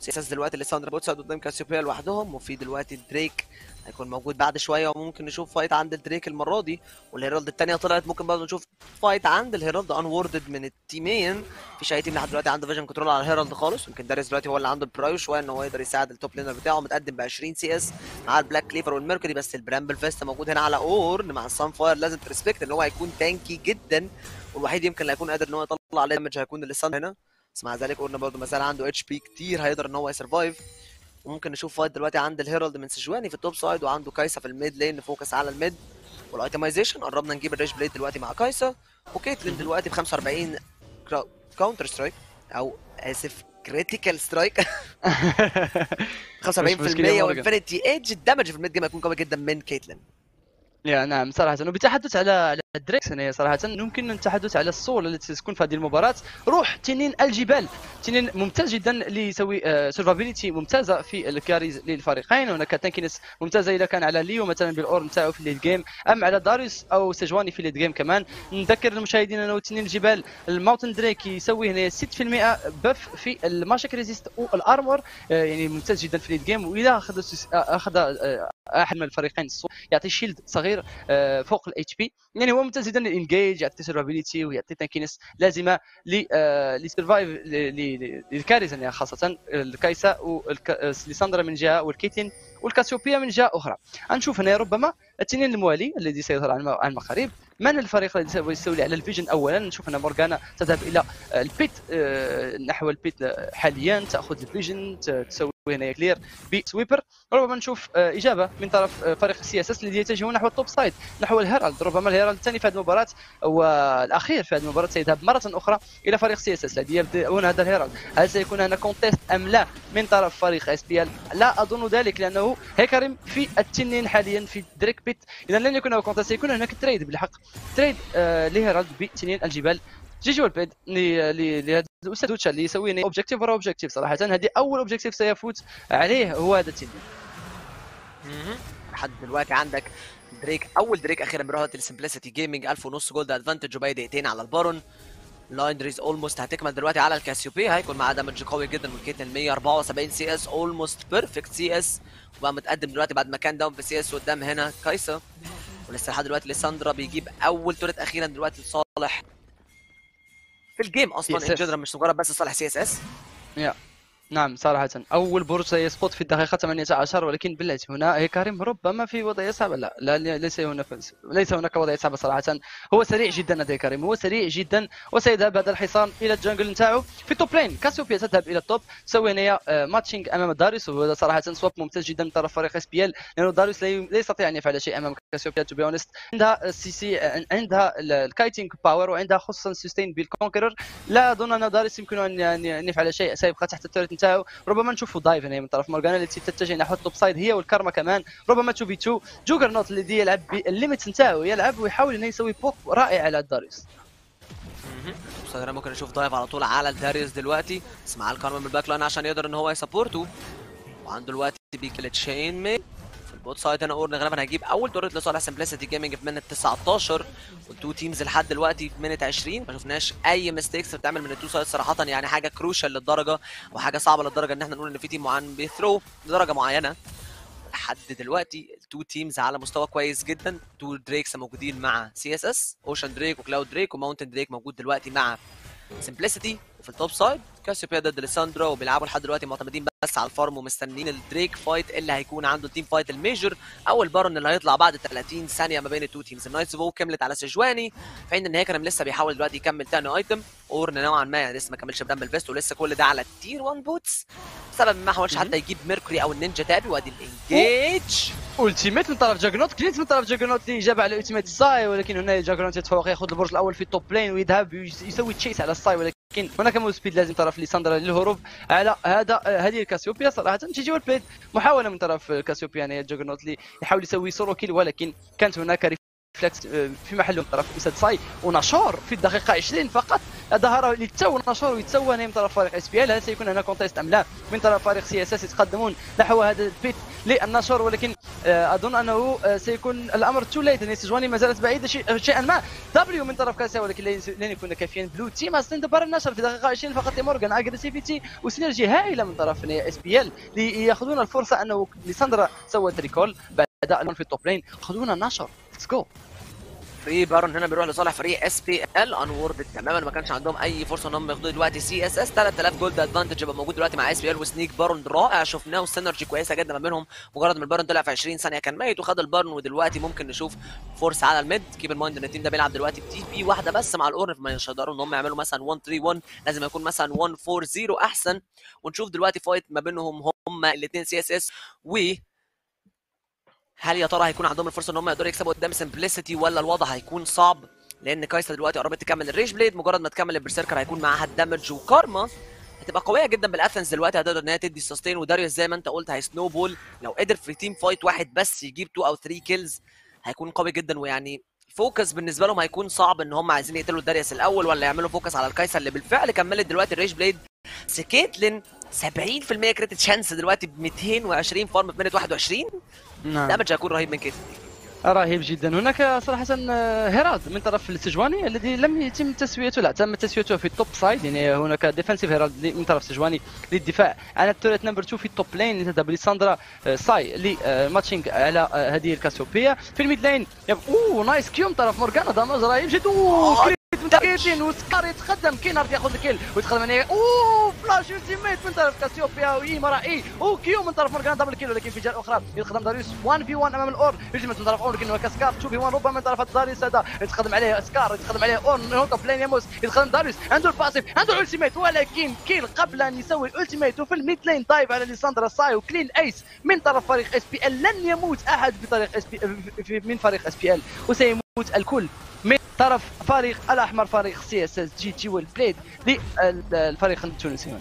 CS دلوقتي لساندرا بوتسا قدام كاسيوبيا لوحدهم وفي دلوقتي دريك هيكون موجود بعد شوية وممكن نشوف fight عند الدريك المرة دي. وال Herald الثانية طلعت ممكن برضه نشوف fight عند ال Herald unwarded من التيمين. مفيش أي team لحد دلوقتي عنده vision control على ال Herald خالص. يمكن داريس دلوقتي هو اللي عنده ال prio شوية إن هو يقدر يساعد ال top laner بتاعه. متقدم ب 20 CS مع ال Black Cleaver وال Mercury بس ال Bramble Vest موجود هنا على اورن مع ال Sunfire لازم ت respect إن هو هيكون tanky جدا. والوحيد يمكن اللي هيكون قادر إن هو يطلع عليه damage هيكون اللسان هنا. بس مع ذلك اورن برضه ما زال عنده HP كتير هيقدر إن هو ي survive وممكن نشوف fight دلوقتي عند ال Herald من سجواني في ال top side وعنده كايسا في الميد لين نفوكس على الميد. والايتمايزيشن قربنا نجيب ال Rageblade دلوقتي مع كايسا وكيتلين دلوقتي ب 45 counter strike أو اسف critical strike 45% و Infinity Edge ال damage في ال mid game هيكون قوي جدا من كيتلين يا نعم صراحة. وبالتحدث على على drakes هنا صراحة. يمكن التحدث على ال soul التي تكون في هذه المباراة. روح تنين الجبال. تنين ممتاز جدا ليسوي survivability ممتازة في ال carries للفريقين. هناك tankiness ممتازة إذا كان على ليو مثلا بالأور نتاعو في ال late game أم على داريوس أو سجواني في ال late game كمان. نذكر المشاهدين أنه تنين الجبال ال mountain drake يسوي هنا 6% buff في ال magic resist وال armor يعني ممتاز جدا في ال late game وإذا أخذ أخذ أحد من الفريقين يعطي shield صغير فوق ال HP يعني هو ممتاز جدا لل engage يعطي survivability ويعطي tankiness لازمة ل survive لل carries يعني خاصة الكايسا ولساندرا من جهة والكيتين والكاسيوبيا من جهة أخرى. نشوف هنا ربما التنين الموالي الذي سيظهر عن المغرب. من الفريق الذي سوف يستولي على ال vision اولا؟ نشوف ان مورغانا تذهب إلى ال pit نحو ال pit حاليا تأخذ ال vision تسوي هنا clear. ب sweeper ربما نشوف إجابة من طرف فريق ال CSS الذي يتجهون نحو ال top side نحو ال Herald ربما ال Herald الثاني في هذه المباراة والأخير في هذه المباراة سيذهب مرة أخرى إلى فريق CSS الذي يبدأون هذا ال Herald هل سيكون هنا contest أم لا من طرف فريق SPL لا أظن ذلك لأنه هيكريم في التنين حاليا في drake pit اذا لن يكون هناك contest سيكون هناك trade بالحق. trade آه ل Herald بتنين الجبال. GG well played لهذا الأستاذ دوتشا اللي يسوي objective ورا objective صراحة. هذه أول objective سيفوت عليه هو هذا التنين لحد دلوقتي عندك دريك أول دريك أخيرا بروحه ال Simplicity Gaming 1000 ونص gold advantage وباقي دقيقتين على ال Baron. Liandry's almost هتكمل دلوقتي على الكاسيوبي هيكون معاه damage قوي جدا من كيتن 174 CS almost perfect CS وبقى متقدم دلوقتي بعد ما كان down في CS قدام هنا كايسا. ولسه لحد دلوقتي ليساندرا بيجيب أول turret أخيرا دلوقتي لصالح في ال game أصلا in general مش مجرد بس صالح CSS نعم صراحة. أول برج يسقط في الدقيقة 18 ولكن بالله هنا كريم ربما في وضعية صعبة لا, لا ليس هنا ليس هناك وضعية صعبة صراحة. هو سريع جدا هذا كريم هو سريع جدا. وسيذهب هذا الحصان إلى ال jungle نتاعو. في ال top lane كاسيوبيا تذهب إلى ال top سوي هنايا آه، matching أمام داريوس وهذا صراحة swap ممتاز جدا من طرف فريق SPL لأنه داريوس لا يستطيع أن يفعل شيء أمام كاسيوبيا to be honest عندها CC آه، عندها ال kiting power وعندها خصوصا sustain بال Conqueror لا أظن أن داريوس يمكن أن يفعل شيء سيبقى تحت 30 انت ربما نشوفوا دايف هنا من طرف مورغانا التي تتجه نحو التوب سايد هي والكارما كمان. ربما تو في 2 جوكر نوت الذي يلعب بالليمت نتاعو يلعب ويحاول إنه يسوي بوك رائع على داريوس صدر ممكن نشوف دايف على طول على داريوس دلوقتي. اسمع الكارما من الباك لاين عشان يقدر إن هو يسبورته وعنده الوقت بيك التشين ميك البوت سايد. هنا اورن غالبا هيجيب أول دورت لصالح سمبلسيتي جيمنج في منت 19 وال two teams لحد دلوقتي في minute 20 ما شفناش أي mistakes بتعمل من ال two side صراحة يعني حاجة crucial للدرجة وحاجة صعبة للدرجة إن إحنا نقول إن في team معين بي throw لدرجة معينة. لحد دلوقتي ال two teams على مستوى كويس جدا. two drakes موجودين مع CSS ocean drake و cloud drake و mountain drake موجود دلوقتي مع Simplicity وفي ال top side كاسيوبيا ضد ليساندرا وبيلعبوا لحد دلوقتي معتمدين بس على ال farm ومستنيين ال drake fight اللي هيكون عنده ال team fight ال major أو البارون اللي هيطلع بعد 30 ثانية ما بين التو تيمز النايتس فو كملت على سجواني. في حين ان هيكرم لسه بيحاول دلوقتي يكمل تاني ايتم أورن نوعا ما يعني لسه ما كملش بدمبل فيست ولسه كل ده على التير 1 بوتس بسبب ما حاولش حتى يجيب ميركوري أو النينجا تابي وأدي الانجيج التيميت من طرف جاجرنوت كلينت من طرف جاجرنوت اللي جاب على التيميت ساي ولكن هنا جاجرنوت يتفوق ياخذ البرج الأول في التوب لين ويذهب يسوي تشيس على الساي ولكن هناك مو سبيد لازم طرف ليساندرا للهروب على هذا هذه الكاسيوبيا صراحة تيجي والبليد محاولة من طرف كاسيوبيا يعني جاجرنوت اللي يحاول يسوي سولو كيل ولكن كانت هناك ريفلكس في محله من طرف اسد ساي ونشار في الدقيقة 20 فقط ظهر للتو نشار ويتسوى من طرف فريق إس بي إل هل سيكون هناك كونتيست أم لا؟ من طرف فريق سي إس إس يتقدمون نحو هذا البيت للنشر ولكن أظن أنه سيكون الأمر تو ليت ان سجواني ما زالت بعيده شيئا ما. دبليو من طرف كاسيا ولكن لن يكون كافيا. بلو تيم استند بار النشر في دقيقة 20 فقط لمورغان اجريسيفيتي وسينرجي هائلة من طرف إس بي إل ليأخذون الفرصة أنه لساندرا سوت ريكول بعد في ال top lane خذونا النشر let's go free Baron هنا بيروح لصالح فريق اس بي ال unwarded تماما ما كانش عندهم أي فرصة إن هم ياخدوا دلوقتي. سي اس اس 3000 gold advantage يبقى موجود دلوقتي مع اس بي ال و sneak Baron رائع. شفناه و synergy كويسة جدا ما بينهم. مجرد ما البارون طلع في 20 ثانية كان ميت وخد البارون ودلوقتي ممكن نشوف فرصه على ال mid. Keep in mind إن ال team ده بيلعب دلوقتي ب TP واحدة بس مع ال Ornn فما يقدروا إن هم يعملوا مثلا 1 3 1 لازم يكون مثلا 1 4 0 أحسن. ونشوف دلوقتي fight ما بينهم هم الاثنين CSS و هل يا ترى هيكون عندهم الفرصة إن هم يقدروا يكسبوا قدام Simplicity ولا الوضع هيكون صعب؟ لأن كايسا دلوقتي قربت تكمل ال Rageblade مجرد ما تكمل ال Berserker هيكون معاها ال damage وكارما. هتبقى قوية جدا بالاثنس دلوقتي هتقدر إن هي تدي ال sustain وداريوس زي ما أنت قلت هي snowball لو قدر في team fight واحد بس يجيب 2 أو 3 kills هيكون قوي جدا. ويعني focus بالنسبة لهم هيكون صعب إن هم عايزين يقتلوا داريوس الأول ولا يعملوا focus على الكايسا اللي بالفعل كملت دلوقتي ال Rageblade. كيتلين 70% crit chance دلوقتي ب 220 farm في minute 21 نعم. damage هيكون رهيب من كده. رهيب جدا. هناك صراحة Herald من طرف السجواني الذي لم يتم تسويته لا تم تسويته في ال top side يعني هناك defensive Herald من طرف سجواني للدفاع. عن ال turret number 2 في ال top lane لتذهب لساندرا ساي لماتشينج على هذه الكاسيوبيا في الميد لين أوه نايس كيو من طرف مورغانا. دامج رهيب جدا. اوه متكيتين وسكار يتقدم كينارد ياخذ الكيل ويتقدم عليه أوه فلاش ألتيميت من طرف كاسيوبيا وايما رائي اوه كيو من طرف مورغان دبل كيل ولكن في جهة أخرى يتقدم داريوس 1 في 1 أمام الأور. يجمد من طرف أور لكن هناك سكار 2 في 1 ربما من طرف داريوس هذا يتقدم عليه سكار يتقدم عليه اور هونكا بلين يموس. يتقدم داريوس عنده الباسيف عنده الالتيميت ولكن كيل قبل أن يسوي الالتيميت وفي الميد لين دايف على ليساندرا ساي وكلين أيس من طرف فريق إس بي إل. لن يموت أحد بطريق إس بي من فريق إس بي إل. وسيموت الكل. من طرف فريق الأحمر فريق CSS GG و well played للفريق التونسي.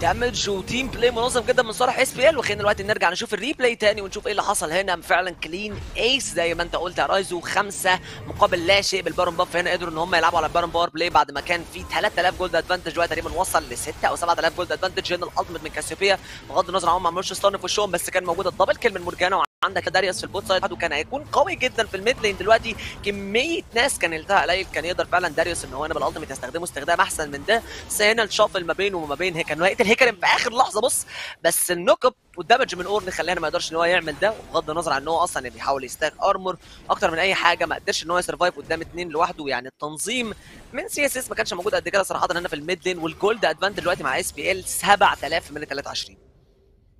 damage و team play منظم جدا من صالح SBL. وخلينا دلوقتي نرجع نشوف ال replay تاني ونشوف إيه اللي حصل هنا. فعلا clean ace زي ما أنت قلت يا رايزو خمسة مقابل لا شيء بال Baron buff. هنا قدروا إن هم يلعبوا على ال Baron power play بعد ما كان في 3000 gold advantage دلوقتي تقريبا وصل ل 6 أو 7000 gold advantage هنا ال ultimate من كاسيوبيا بغض النظر هم ما عملوش stun في وشهم بس كان موجود ال double kill من مورجانا عندك داريوس في ال bot side وكان هيكون قوي جدا في ال mid lane دلوقتي. كمية ناس كان التها قليل كان يقدر فعلا داريوس ان هو هنا بال ultimate يستخدمه استخدام أحسن من ده. بس هنا ال shuffle ما بينه وما بين هيكن هيقتل هيكن في آخر لحظة بص بس ال knock up وال damage من أورن خلاني ما يقدرش إن هو يعمل ده بغض النظر عن إن هو أصلا بيحاول ي stack armor أكتر من أي حاجة ما قدرش إن هو ي survive قدام اتنين لوحده. يعني التنظيم من CSS ما كانش موجود قد كده صراحة هنا في ال mid lane وال gold advantage دلوقتي مع SBL 7000 من 23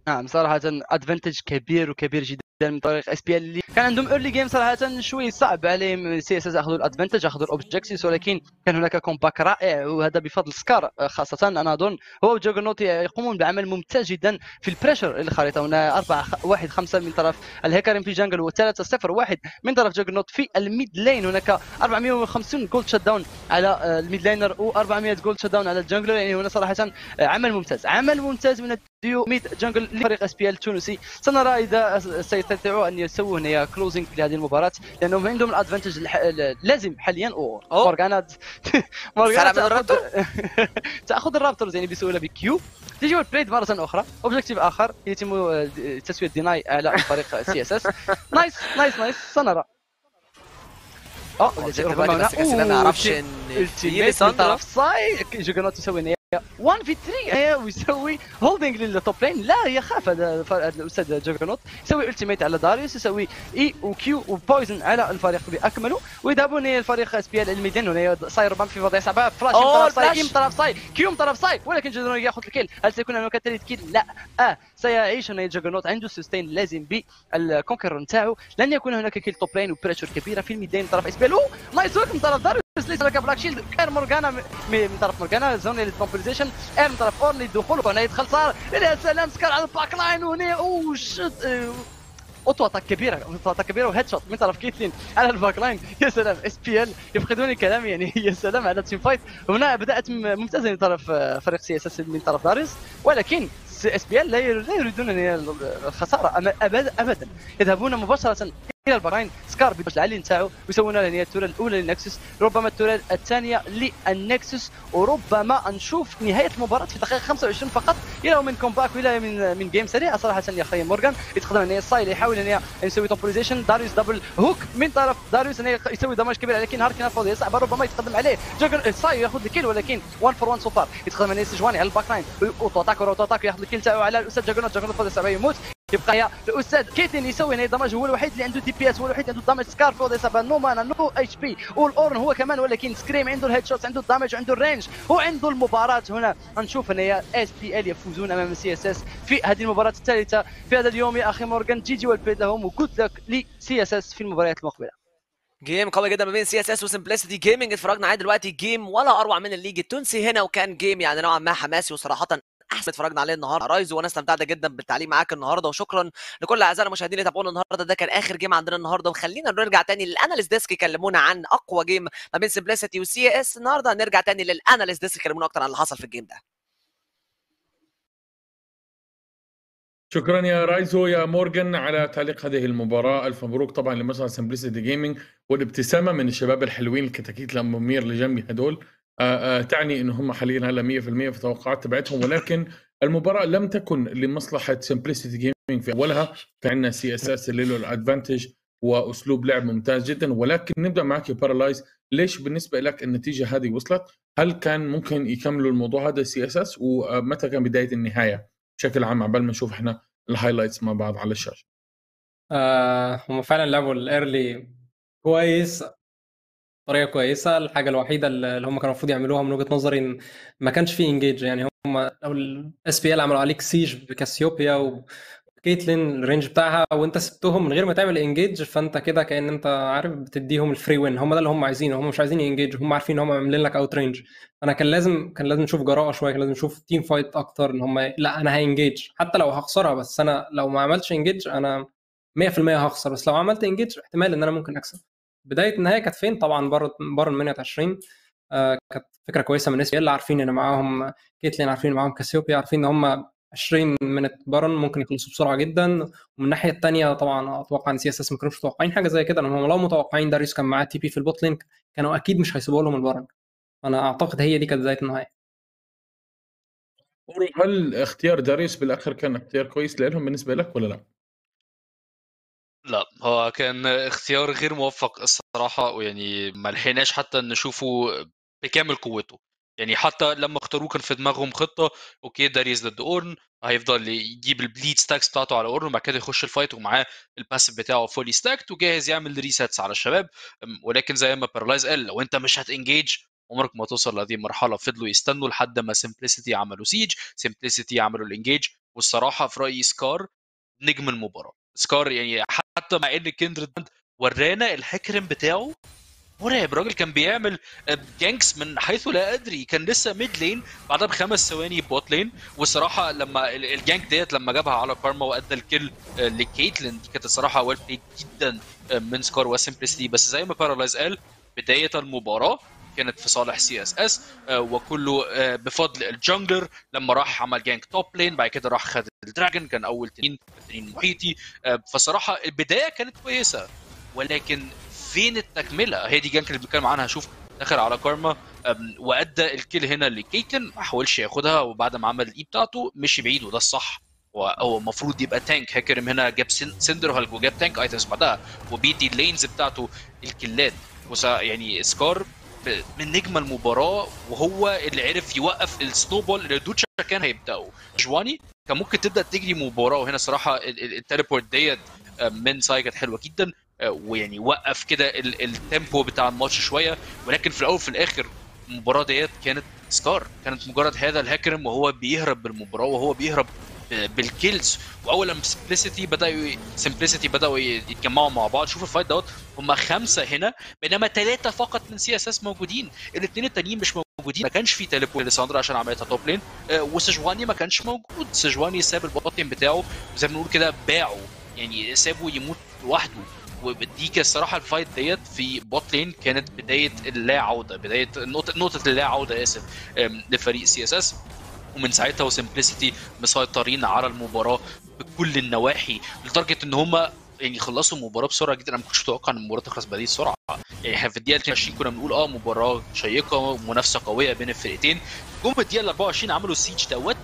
نعم صراحة advantage كبير وكبير جدا. من طريق SBL اللي كان عندهم early game صراحة شوي صعب عليهم. CSS أخذوا ال advantage أخذوا ال objectives ولكن كان هناك comeback رائع وهذا بفضل سكار خاصة أنا أظن. هو وجوجرنوت يقومون بعمل ممتاز جدا في ال pressure الخريطة هنا 4 1 5 من طرف الهيكرين في jungle و 3 0 1 من طرف جوجرنوت في ال mid lane هناك 450 gold shutdown على ال mid laner و400 gold shutdown على ال jungler يعني هنا صراحة عمل ممتاز عمل ممتاز من ال duo mid jungle لفريق SBL التونسي سنرى إذا سيستطيعوا أن يسووا هنا closing لهذه المباراة لأنهم عندهم ال advantage الح... اللازم حاليا أو مورغانا مورغانا تأخذ تأخذ ال raptors يعني بسهولة ب Q. GG well played مرة أخرى. objective آخر يتم تسوية deny على فريق CSS nice nice nice سنرى. أه ربما ما نعرفش إن في طرف ساي جوجرنوت يسوي 1 في 3 ويسوي هولدنج للتوب لين لا يخاف هذا الأستاذ جوجرنوت يسوي التيميت على داريوس يسوي اي وكيو وبويزن على الفريق بأكمله. ويذهبون الفريق اس بي ال الميدان. هنا صاير بامب في وضع صعب فلاش طرف ساي طرف ساي كيو من طرف ساي ولكن جوجرنوت يأخذ الكيل هل سيكون هناك ثالث كيل لا. آه سيعيش هنا جوجرنوت عنده سستين لازم بالكونكر نتاعو. لن يكون هناك كيل توب لين وبريشر كبيرة في الميدان. طرف اس بي ال نايس ورك من طرف داريوس ليس لك بلاك شيلد اير مورجانا من طرف مورجانا زون للتومبوليزيشن اير من طرف اورلي الدخول وهنا يدخل صار. يا سلام سكار على الباك لاين وهنا أوه شت اوتو اتاك كبيرة اوتو اتاك كبيرة وهيد شوت من طرف كيتلين على الباك لاين يا سلام اس بي ال يفقدون الكلام يعني. يا سلام على تيم فايت هنا بدأت ممتازة من طرف فريق سي اس اس من طرف داريس ولكن اس بي ال لا يريدون الخسارة ابدا أبدا. يذهبون مباشرة إلى البراين. سكار بالبوش العالي نتاعو. ويسوون لنا التورال الأولى للنكسس ربما التورال الثانية للنكسس. وربما نشوف نهاية المباراة في دقيقة 25 فقط. إلى من كومباك وإلى من من جيم سريع. صراحة يا أخي مورغان. يتقدم أن الصايل يحاول أن يسوي تومبوليزيشن داريوس دبل هوك من طرف داريوس انه يسوي دمج كبير. لكن هاركن فاضي يصعب. ربما يتقدم عليه. جوجر الصايل ياخذ الكيل ولكن 1 فور 1 سو فار يتقدم أن سجواني على الباك لاين اوتو اتاك اوتو اتاك ياخذ الكيل تاعو على الأستاذ جوجرنوت جوجرنوت فاضي صعب يموت. يبقى الأستاذ كيتن يسوي هنا damage هو الوحيد اللي عنده DPS هو الوحيد عنده damage سكار فوق اصابه no mana no HP والاورن هو كمان ولكن سكريم عنده ال headshot عنده ال damage عنده ال range وعنده المباراة هنا. نشوف ان SBL يفوزون أمام CSS في هذه المباراة الثالثة. في هذا اليوم يا أخي مورجان GG well played لهم و good luck ل CSS في المباريات المقبلة. Game قوي جدا ما بين سي اس اس وسمبلسيتي جيمنج اتفرجنا عليه دلوقتي. Game ولا أروع من ال league. التونسي هنا وكان game يعني نوعا ما حماسي وصراحه أحسن اتفرجنا عليه النهارده. رايزو وأنا استمتعت جدا بالتعليق معاك النهارده وشكرا لكل أعزائنا المشاهدين اللي تابعونا النهارده. ده كان آخر game عندنا النهارده. وخلينا نرجع تاني لل analyst desk يكلمونا عن أقوى game ما بين Simplicity و CS. النهارده هنرجع تاني لل analyst desk يكلمونا أكتر عن اللي حصل في ال game ده. شكرا يا رايزو يا مورجان على تعليق هذه المباراة. ألف مبروك طبعا لمصنع Simplicity Gaming والابتسامة من الشباب الحلوين الكتاكيت الأمامير اللي جنبي هدول. تعني إن هم حاليا هلأ 100% في التوقعات تبعتهم ولكن المباراة لم تكن لمصلحة Simplicity Gaming في أولها. في عندنا CSS اللي له ال advantage وأسلوب لعب ممتاز جدا. ولكن نبدأ معك يا بارالايز ليش بالنسبة لك النتيجة هذه وصلت؟ هل كان ممكن يكملوا الموضوع هذا CSS؟ ومتى كان بداية النهاية؟ بشكل عام عبال ما نشوف إحنا ال highlights مع بعض على الشاشة؟ آه هم فعلا لعبوا ال early كويس. طريقه كويسة الحاجة الوحيدة اللي هم كانوا المفروض يعملوها من وجهة نظري إن ما كانش في engage يعني هم لو الاس بي ال عملوا عليك siege بكاسيوبيا وكيتلين ال range بتاعها وأنت سبتهم من غير ما تعمل engage فأنت كده كأن أنت عارف بتديهم ال free win هم ده اللي هم عايزينه هم مش عايزين engage هم عارفين إن هم عاملين لك outrange أنا كان لازم كان لازم نشوف جراءة شوية كان لازم نشوف team fight أكتر إن هم لأ أنا ه engage حتى لو هخسرها بس أنا لو ما عملتش engage أنا 100% هخسر. بس لو عملت engage احتمال إن أنا ممكن أكسب. بداية النهاية كانت فين؟ طبعا بره بره المنيا 20 آه كانت فكرة كويسة من اس عارفين إن معاهم كيتلين عارفين معاهم كاسيوبيا عارفين إن هم 20 minute Baron ممكن يخلصوا بسرعة جدا. ومن الناحية الثانية طبعا أتوقع إن CSS ما كانوش متوقعين حاجة زي كده هم لو متوقعين داريوس كان معاه TP في ال bot lane كانوا أكيد مش هيسيبوا لهم البارن أنا أعتقد هي دي كانت بداية النهاية. هل اختيار داريوس بالآخر كان اختيار كويس لهم بالنسبة لك ولا لا؟ هو كان اختيار غير موفّق الصراحة، ويعني ما لحقناش حتى نشوفه بكامل قوته، يعني حتى لمّا اختاروه كان في دماغهم خطة أوكي داريوس ضد أورن هيفضل يجيب ال bleed stacks بتاعته على أورن وبعد كده يخش ال fight ومعاه ال passive بتاعه fully stacked وجاهز يعمل resets على الشباب، ولكن زي ما Paralyze قال لو أنت مش هت engage عمرك ما هتوصل لهذه المرحلة، فضلوا يستنوا لحد ما Simplicity عملوا siege Simplicity عملوا ال engage والصراحة في رأيي سكار نجم المباراة، سكار يعني حتى مع إن كيندريد ورانا الهيكارم بتاعه مرعب، الراجل كان بيعمل ganks من حيث لا أدري، كان لسه mid lane بعدها بخمس ثواني bot lane، والصراحة لما ال ال gank ديّة لما جابها على كارما وأدى ال kill لكيتلين دي كانت الصراحة well جدًا من سكار و Simplicity، بس زي ما بارالايز قال بداية المباراة كانت في صالح CSS وكله آه، بفضل ال jungler لما راح عمل gank top lane بعد كده راح خد ال dragon كان أول تنين تنين محيطي. آه، فصراحة البداية كانت كويسة ولكن فين التكملة؟ هي دي gank اللي بنتكلم عنها. شوف دخل على كارما وأدى ال kill هنا لكيتلين ما حاولش ياخدها وبعد ما عمل ال E بتاعته مشي بعيد وده الصح. هو المفروض يبقى tank. هيكارم هنا جاب Cin- Cinderhulk وجاب tank items بعدها وبيدي ال lanes بتاعته ال kill ات. يعني سكار من نجم المباراة وهو اللي عرف يوقف ال snowball اللي دوتشا كان هيبدأه. سجواني كان ممكن تبدأ تجري مباراة وهنا صراحة ال- ال- ال teleport ديت آه، من ساي كانت حلوة جدا آه، ويعني وقف كده ال- ال tempo بتاع الماتش شوية. ولكن في الأول وفي الآخر المباراة ديت كانت سكار. كانت مجرد هذا الهيكارم وهو بيهرب بالمباراه وهو بيهرب بال kills واول Simplicity بدأوا Simplicity بدأوا يتجمعوا مع بعض. شوف ال fight دوت هم خمسة هنا بينما ثلاثة فقط من CSS موجودين. الاثنين التانيين مش موجودين. ما كانش في teleport لساندرا عشان عملتها top lane آه، وسجواني ما كانش موجود. سجواني ساب ال bot lane بتاعه زي ما بنقول كده باعه. يعني سابه يموت لوحده. ودي كانت الصراحة ال fight ديت في bot lane كانت بداية اللا عوده بداية نقطه نقطة اللا عوده اسف لفريق CSS ومن ساعتها و Simplicity مسيطرين على المباراة بكل النواحي لدرجة إن هم يعني خلصوا المباراة بسرعة جدا. أنا ما كنتش متوقع إن المباراة تخلص بهذه السرعه يعني إحنا في الدقيقة 22 كنا بنقول آه مباراة شيقة ومنافسة قوية بين الفرقتين. جم في الدقيقه 24 عملوا ال siege دوت.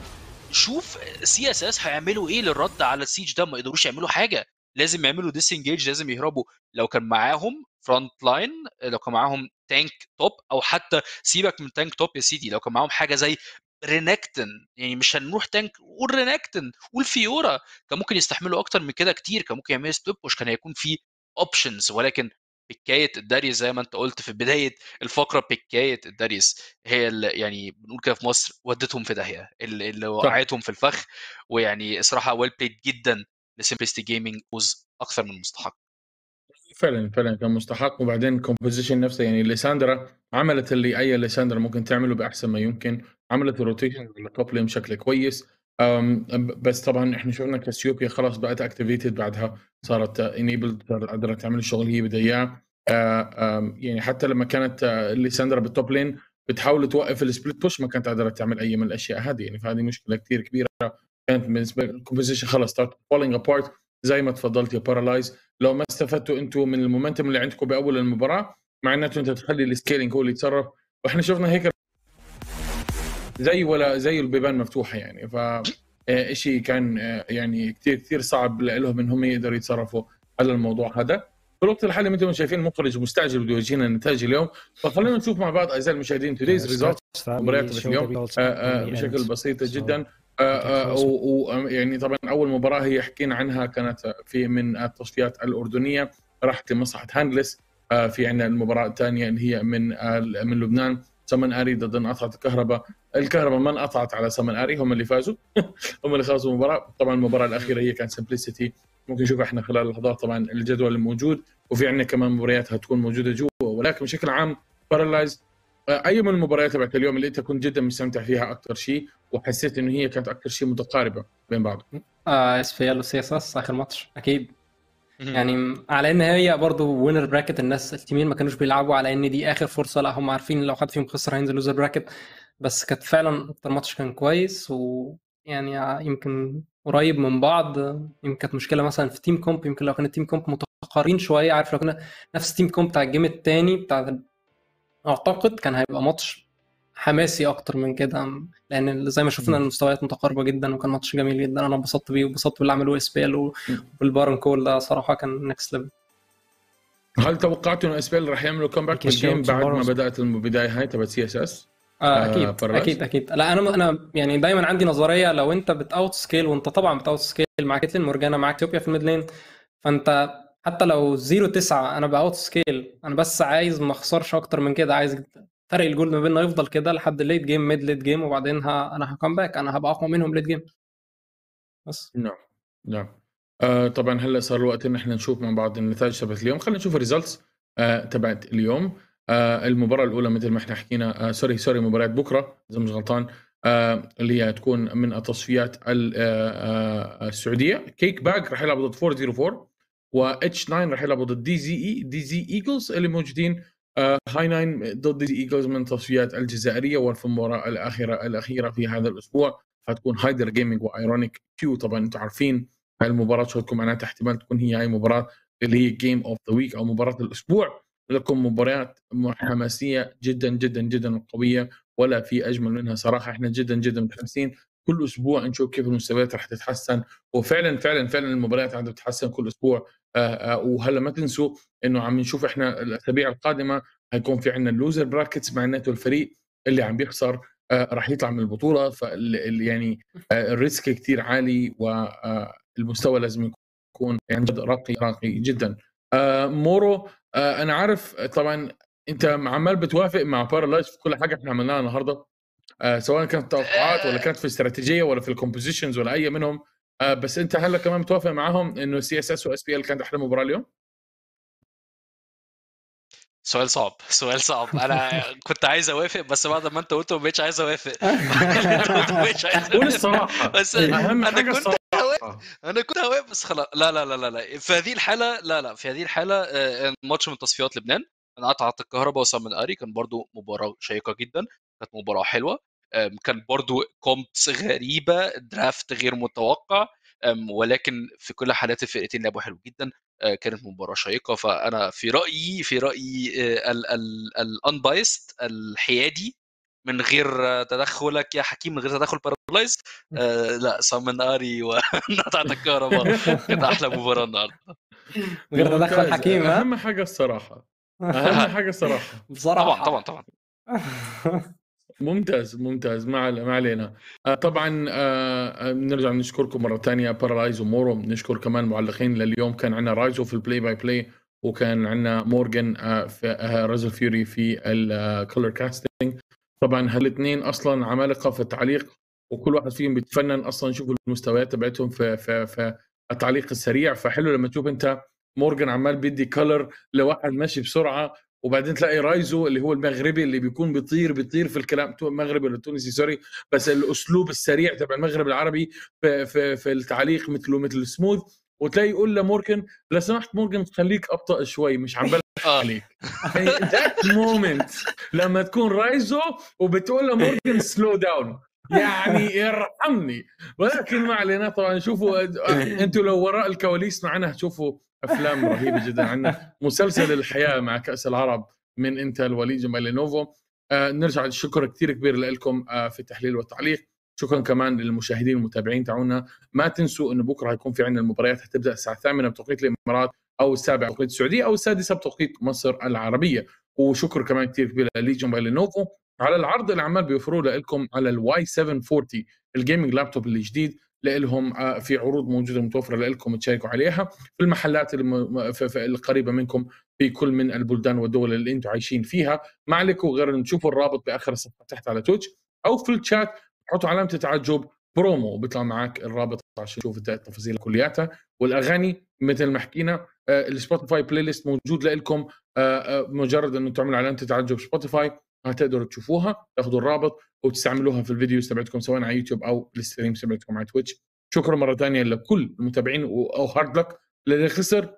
شوف CSS هيعملوا إيه للرد على ال siege ده؟ ما يقدروش يعملوا حاجة. لازم يعملوا disengage لازم يهربوا. لو كان معاهم front line لو كان معاهم tank top أو حتى سيبك من tank top يا سيدي لو كان معاهم حاجة زي رينيكتون يعني مش هنروح tank قول رينيكتون قول فيورا. كان ممكن يستحملوا أكتر من كده كتير كان ممكن يعملوا stop مش كان هيكون في options ولكن pick اية الداريوس زي ما أنت قلت في بداية الفقرة pick اية الداريوس هي اللي يعني بنقول كده في مصر ودتهم في داهية اللي وقعتهم في الفخ. ويعني صراحة well played جدا ل Simplicity Gaming فوز أكثر من مستحق. فعلا فعلا كان مستحق. وبعدين composition نفسه يعني ليساندرا عملت اللي أي ليساندرا ممكن تعمله بأحسن ما يمكن. عملت ال rotation لل top lane بشكل كويس. بس طبعا إحنا شفنا كاسيوبيا خلاص بقت activated بعدها. صارت enabled قدرت تعمل الشغل اللي هي بدها اياه آه، يعني حتى لما كانت آه، ليساندرا بال top lane بتحاول توقف ال split push ما كانت قادرة تعمل أي من الأشياء هذه. يعني فهذه مشكلة كثير كبيرة. كانت بالنسبة ال composition خلاص started falling apart زي ما تفضلت يا بارالايز لو ما استفدتوا أنتم من ال momentum اللي عندكم بأول المباراة معناته انت تخلي ال scaling هو اللي يتصرف. وإحنا شفنا هيك زي ولا زي البيبان مفتوحة يعني. ف آه، شيء كان آه، يعني كثير كثير صعب لهم انهم يقدروا يتصرفوا على الموضوع هذا. في الوقت الحالي مثل ما شايفين المخرج مستعجل بده يورجينا النتائج اليوم. فخلينا نشوف مع بعض أعزائي المشاهدين today's result مباريات اليوم. آه، بشكل بسيط جدا. ويعني طبعا أول مباراة هي حكينا عنها كانت في من التصفيات الأردنية راحت لمصلحه هاندلس آه، في عندنا المباراة الثانية اللي هي من آه، من لبنان سمن آري ضد انقطعت الكهرباء. الكهرباء ما انقطعت على سمن آري هم اللي فازوا. هم اللي خلصوا المباراة. طبعا المباراة الأخيرة هي كانت سمبلسيتي ممكن نشوف إحنا خلال اللحظات طبعا الجدول الموجود. وفي عندنا كمان مباريات هتكون موجودة جوا ولكن بشكل عام بارالايز أي من المباريات تبعت اليوم اللي أنت كنت جدا مستمتع فيها أكثر شيء وحسيت إنه هي كانت أكثر شيء متقاربة بين بعض؟ آه SPL و CSS آخر ماتش أكيد. يعني على إن هي برضه winner bracket الناس التيمين ما كانوش بيلعبوا على إن دي آخر فرصة لا هم عارفين لو حد فيهم خسر هينزل loser bracket بس كانت فعلا أكتر ماتش كان كويس ويعني يمكن قريب من بعض. يمكن كانت مشكلة مثلا في team comp يمكن لو كان ال team comp متقاربين شوية عارف لو كنا نفس ال team comp بتاع ال game الثاني بتاع أعتقد كان هيبقى ماتش حماسي أكتر من كده لأن زي ما شفنا. المستويات متقاربة جدا وكان ماتش جميل جدا أنا انبسطت بيه وانبسطت باللي عملوه SPL وال Baron call ده صراحة كان next level هل توقعتوا انه SPL راح يعملوا comeback بال game شوت بعد ما. بدأت البدايه هاي تبع CSS؟ آه أكيد بارالايز؟ أكيد أكيد لا أنا أنا يعني دايما عندي نظرية لو أنت بت outscale وأنت طبعا بت outscale مع كيتلين مورجانا مع إثيوبيا في ال mid lane فأنت حتى لو 0 9 أنا ب outscale أنا بس عايز ما أخسرش أكتر من كده عايز فرق الجول ما بيننا يفضل كده لحد ال late game mid late game وبعدين ها أنا ه come back أنا هبقى أقوى منهم late game بس. نعم نعم. آه طبعا هلأ صار الوقت إن إحنا نشوف مع بعض النتائج تبعت اليوم. خلينا نشوف ال results آه تبعت اليوم. آه المباراة الأولى مثل ما إحنا حكينا آه sorry sorry مباراه بكرة إذا مش غلطان آه اللي هي تكون من التصفيات ال- آه آه السعودية. كيك باك راح يلعب ضد 404 و H9 راح يلعب ضد DZ اي DZ Eagles اللي موجودين آه هاي 9 ضد DZ Eagles من التصفيات الجزائرية وفي المباراه الأخيرة الأخيرة في هذا الأسبوع. حتكون هايدر جيمنج وايرونيك كيو طبعا أنتم عارفين هاي المباراة شو تكون معناتها احتمال تكون هي هاي المباراه اللي هي game of the week أو مباراة الأسبوع. لكم مباريات حماسية جدا جدا جدا قوية ولا في أجمل منها صراحة. إحنا جدا جدا متحمسين كل أسبوع نشوف كيف المستويات رح تتحسن. وفعلا فعلا فعلا المباريات عم تتحسن كل أسبوع. آه، آه، وهلأ ما تنسوا إنه عم نشوف إحنا الأسابيع القادمة حيكون في عندنا ال loser brackets معناته الفريق اللي عم بيخسر آه، راح يطلع من البطولة. فال يعني ال risk كثير عالي والمستوى لازم يكون عن جد راقي راقي جدا. مورو أنا عارف طبعا أنت عمال بتوافق مع بارالايز في كل حاجة إحنا عملناها النهارده. سواء كانت توقعات ولا كانت في استراتيجية ولا في ال compositions ولا أي منهم. آه، بس أنت هلا كمان متوافق معاهم إنه CSS و SPL كانت أحلى مباراة اليوم؟ سؤال صعب سؤال صعب. أنا كنت عايز أوافق بس بعد ما أنت قلت ما بقتش عايز أوافق. قول. الصراحة. بس أهم أنا حاجة كنت الصراحة. أنا كنت هوافق بس خلاص. لا لا لا لا لا. في هذه الحالة لا لا. في هذه الحالة آه، الماتش من تصفيات لبنان. انقطعت الكهرباء وسمن آري. كان برضو مباراة شيقة جدا. كانت مباراة حلوة. كان برضو comps غريبة draft غير متوقع ولكن في كل حالات الفرقتين لعبوا حلو جدا آه، كانت مباراة شيقة. فأنا في رأيي في رأيي ال unbiased الحيادي من غير آه، تدخلك يا حكيم من غير تدخل بارالايز آه لا سمن آري وانقطعت الكهرباء. كانت أحلى مباراة النهارده. من غير تدخل. حكيم أهم حاجة الصراحة. أهم حاجة الصراحة. بصراحة. طبعا طبعا طبعا. ممتاز ممتاز. ما ما علينا. آه، طبعا آه، آه، بنرجع نشكركم مرة ثانية بارالايز ومورو. نشكر كمان معلقين لليوم. كان عندنا رايزو في ال play by play وكان عندنا مورجان آه، في آه، رازل فيوري في ال color casting طبعا هالاثنين أصلا عمالقة في التعليق وكل واحد فيهم بيتفنن أصلا. يشوف المستويات تبعتهم في في في التعليق السريع. فحلو لما تشوف أنت مورجان عمال بيدي color لواحد ماشي بسرعة. وبعدين تلاقي رايزو اللي هو المغربي اللي بيكون بيطير بيطير في الكلام المغربي ولا التونسي sorry بس الأسلوب السريع تبع المغرب العربي في في, في التعليق مثله مثل سموث وتلاقي يقول لمورجان لو سمحت مورجان خليك أبطأ شوي مش عم بلحق آه. عليك. That moment لما تكون رايزو وبتقول لمورجان slow down يعني ارحمني ولكن ما علينا طبعا شوفوا أنتم لو وراء الكواليس معنا هتشوفوا أفلام رهيبة جدا. عندنا مسلسل الحياة مع كأس العرب من إنتل وليد جمالينوفو آه نرجع الشكر كثير كبير لكم آه في التحليل والتعليق. شكرا كمان للمشاهدين والمتابعين تاعونا ما تنسوا إنه بكرة حيكون في عندنا المباريات حتبدأ الساعة 8 بتوقيت الإمارات أو السابعة بتوقيت السعودية أو السادسة بتوقيت مصر العربية. وشكر كمان كثير كبير ل Legion by Lenovo على العرض اللي عمال بيوفروه لكم على ال Y 740 ال gaming laptop الجديد. لهم آه، في عروض موجودة متوفرة لكم تشاركوا عليها. في المحلات القريبه منكم في كل من البلدان والدول اللي أنتم عايشين فيها. ما عليكم غير إن تشوفوا الرابط بآخر الصفحة تحت على Twitch أو في الشات. حطوا علامة تعجب برومو وبيطلع معك الرابط عشان تشوف التفاصيل كلياتها. والأغاني مثل ما حكينا آه، ال Spotify playlist موجود لكم مجرد إنه تعملوا علامة تعجب Spotify هتقدروا تشوفوها تاخذوا الرابط وتستعملوها في ال videos تبعتكم سواء على يوتيوب أو ال stream تبعتكم على Twitch. شكرا مرة ثانية لكل المتابعين أو hard luck للي خسر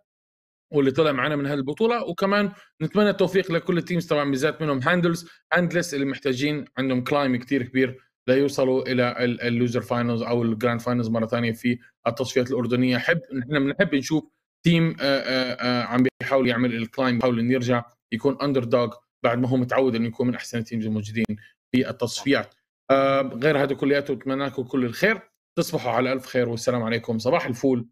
واللي طلع معنا من هالبطولة. وكمان نتمنى التوفيق لكل ال teams طبعا بالذات منهم هاندلز هاندلس اللي محتاجين عندهم climb كثير كبير ليوصلوا إلى ال- ال loser finals أو ال grand finals مرة ثانية في التصفيات الأردنية. حب نحن بنحب نشوف team آه، آه، آه، عم بيحاول يعمل ال climb بيحاول إنه يرجع يكون underdog بعد ما هو متعود إنه يكون من أحسن ال teams الموجودين في التصفيات. آه غير هذا كلياته بتمنى لكم كل الخير. تصبحوا على ألف خير والسلام عليكم. صباح الفول.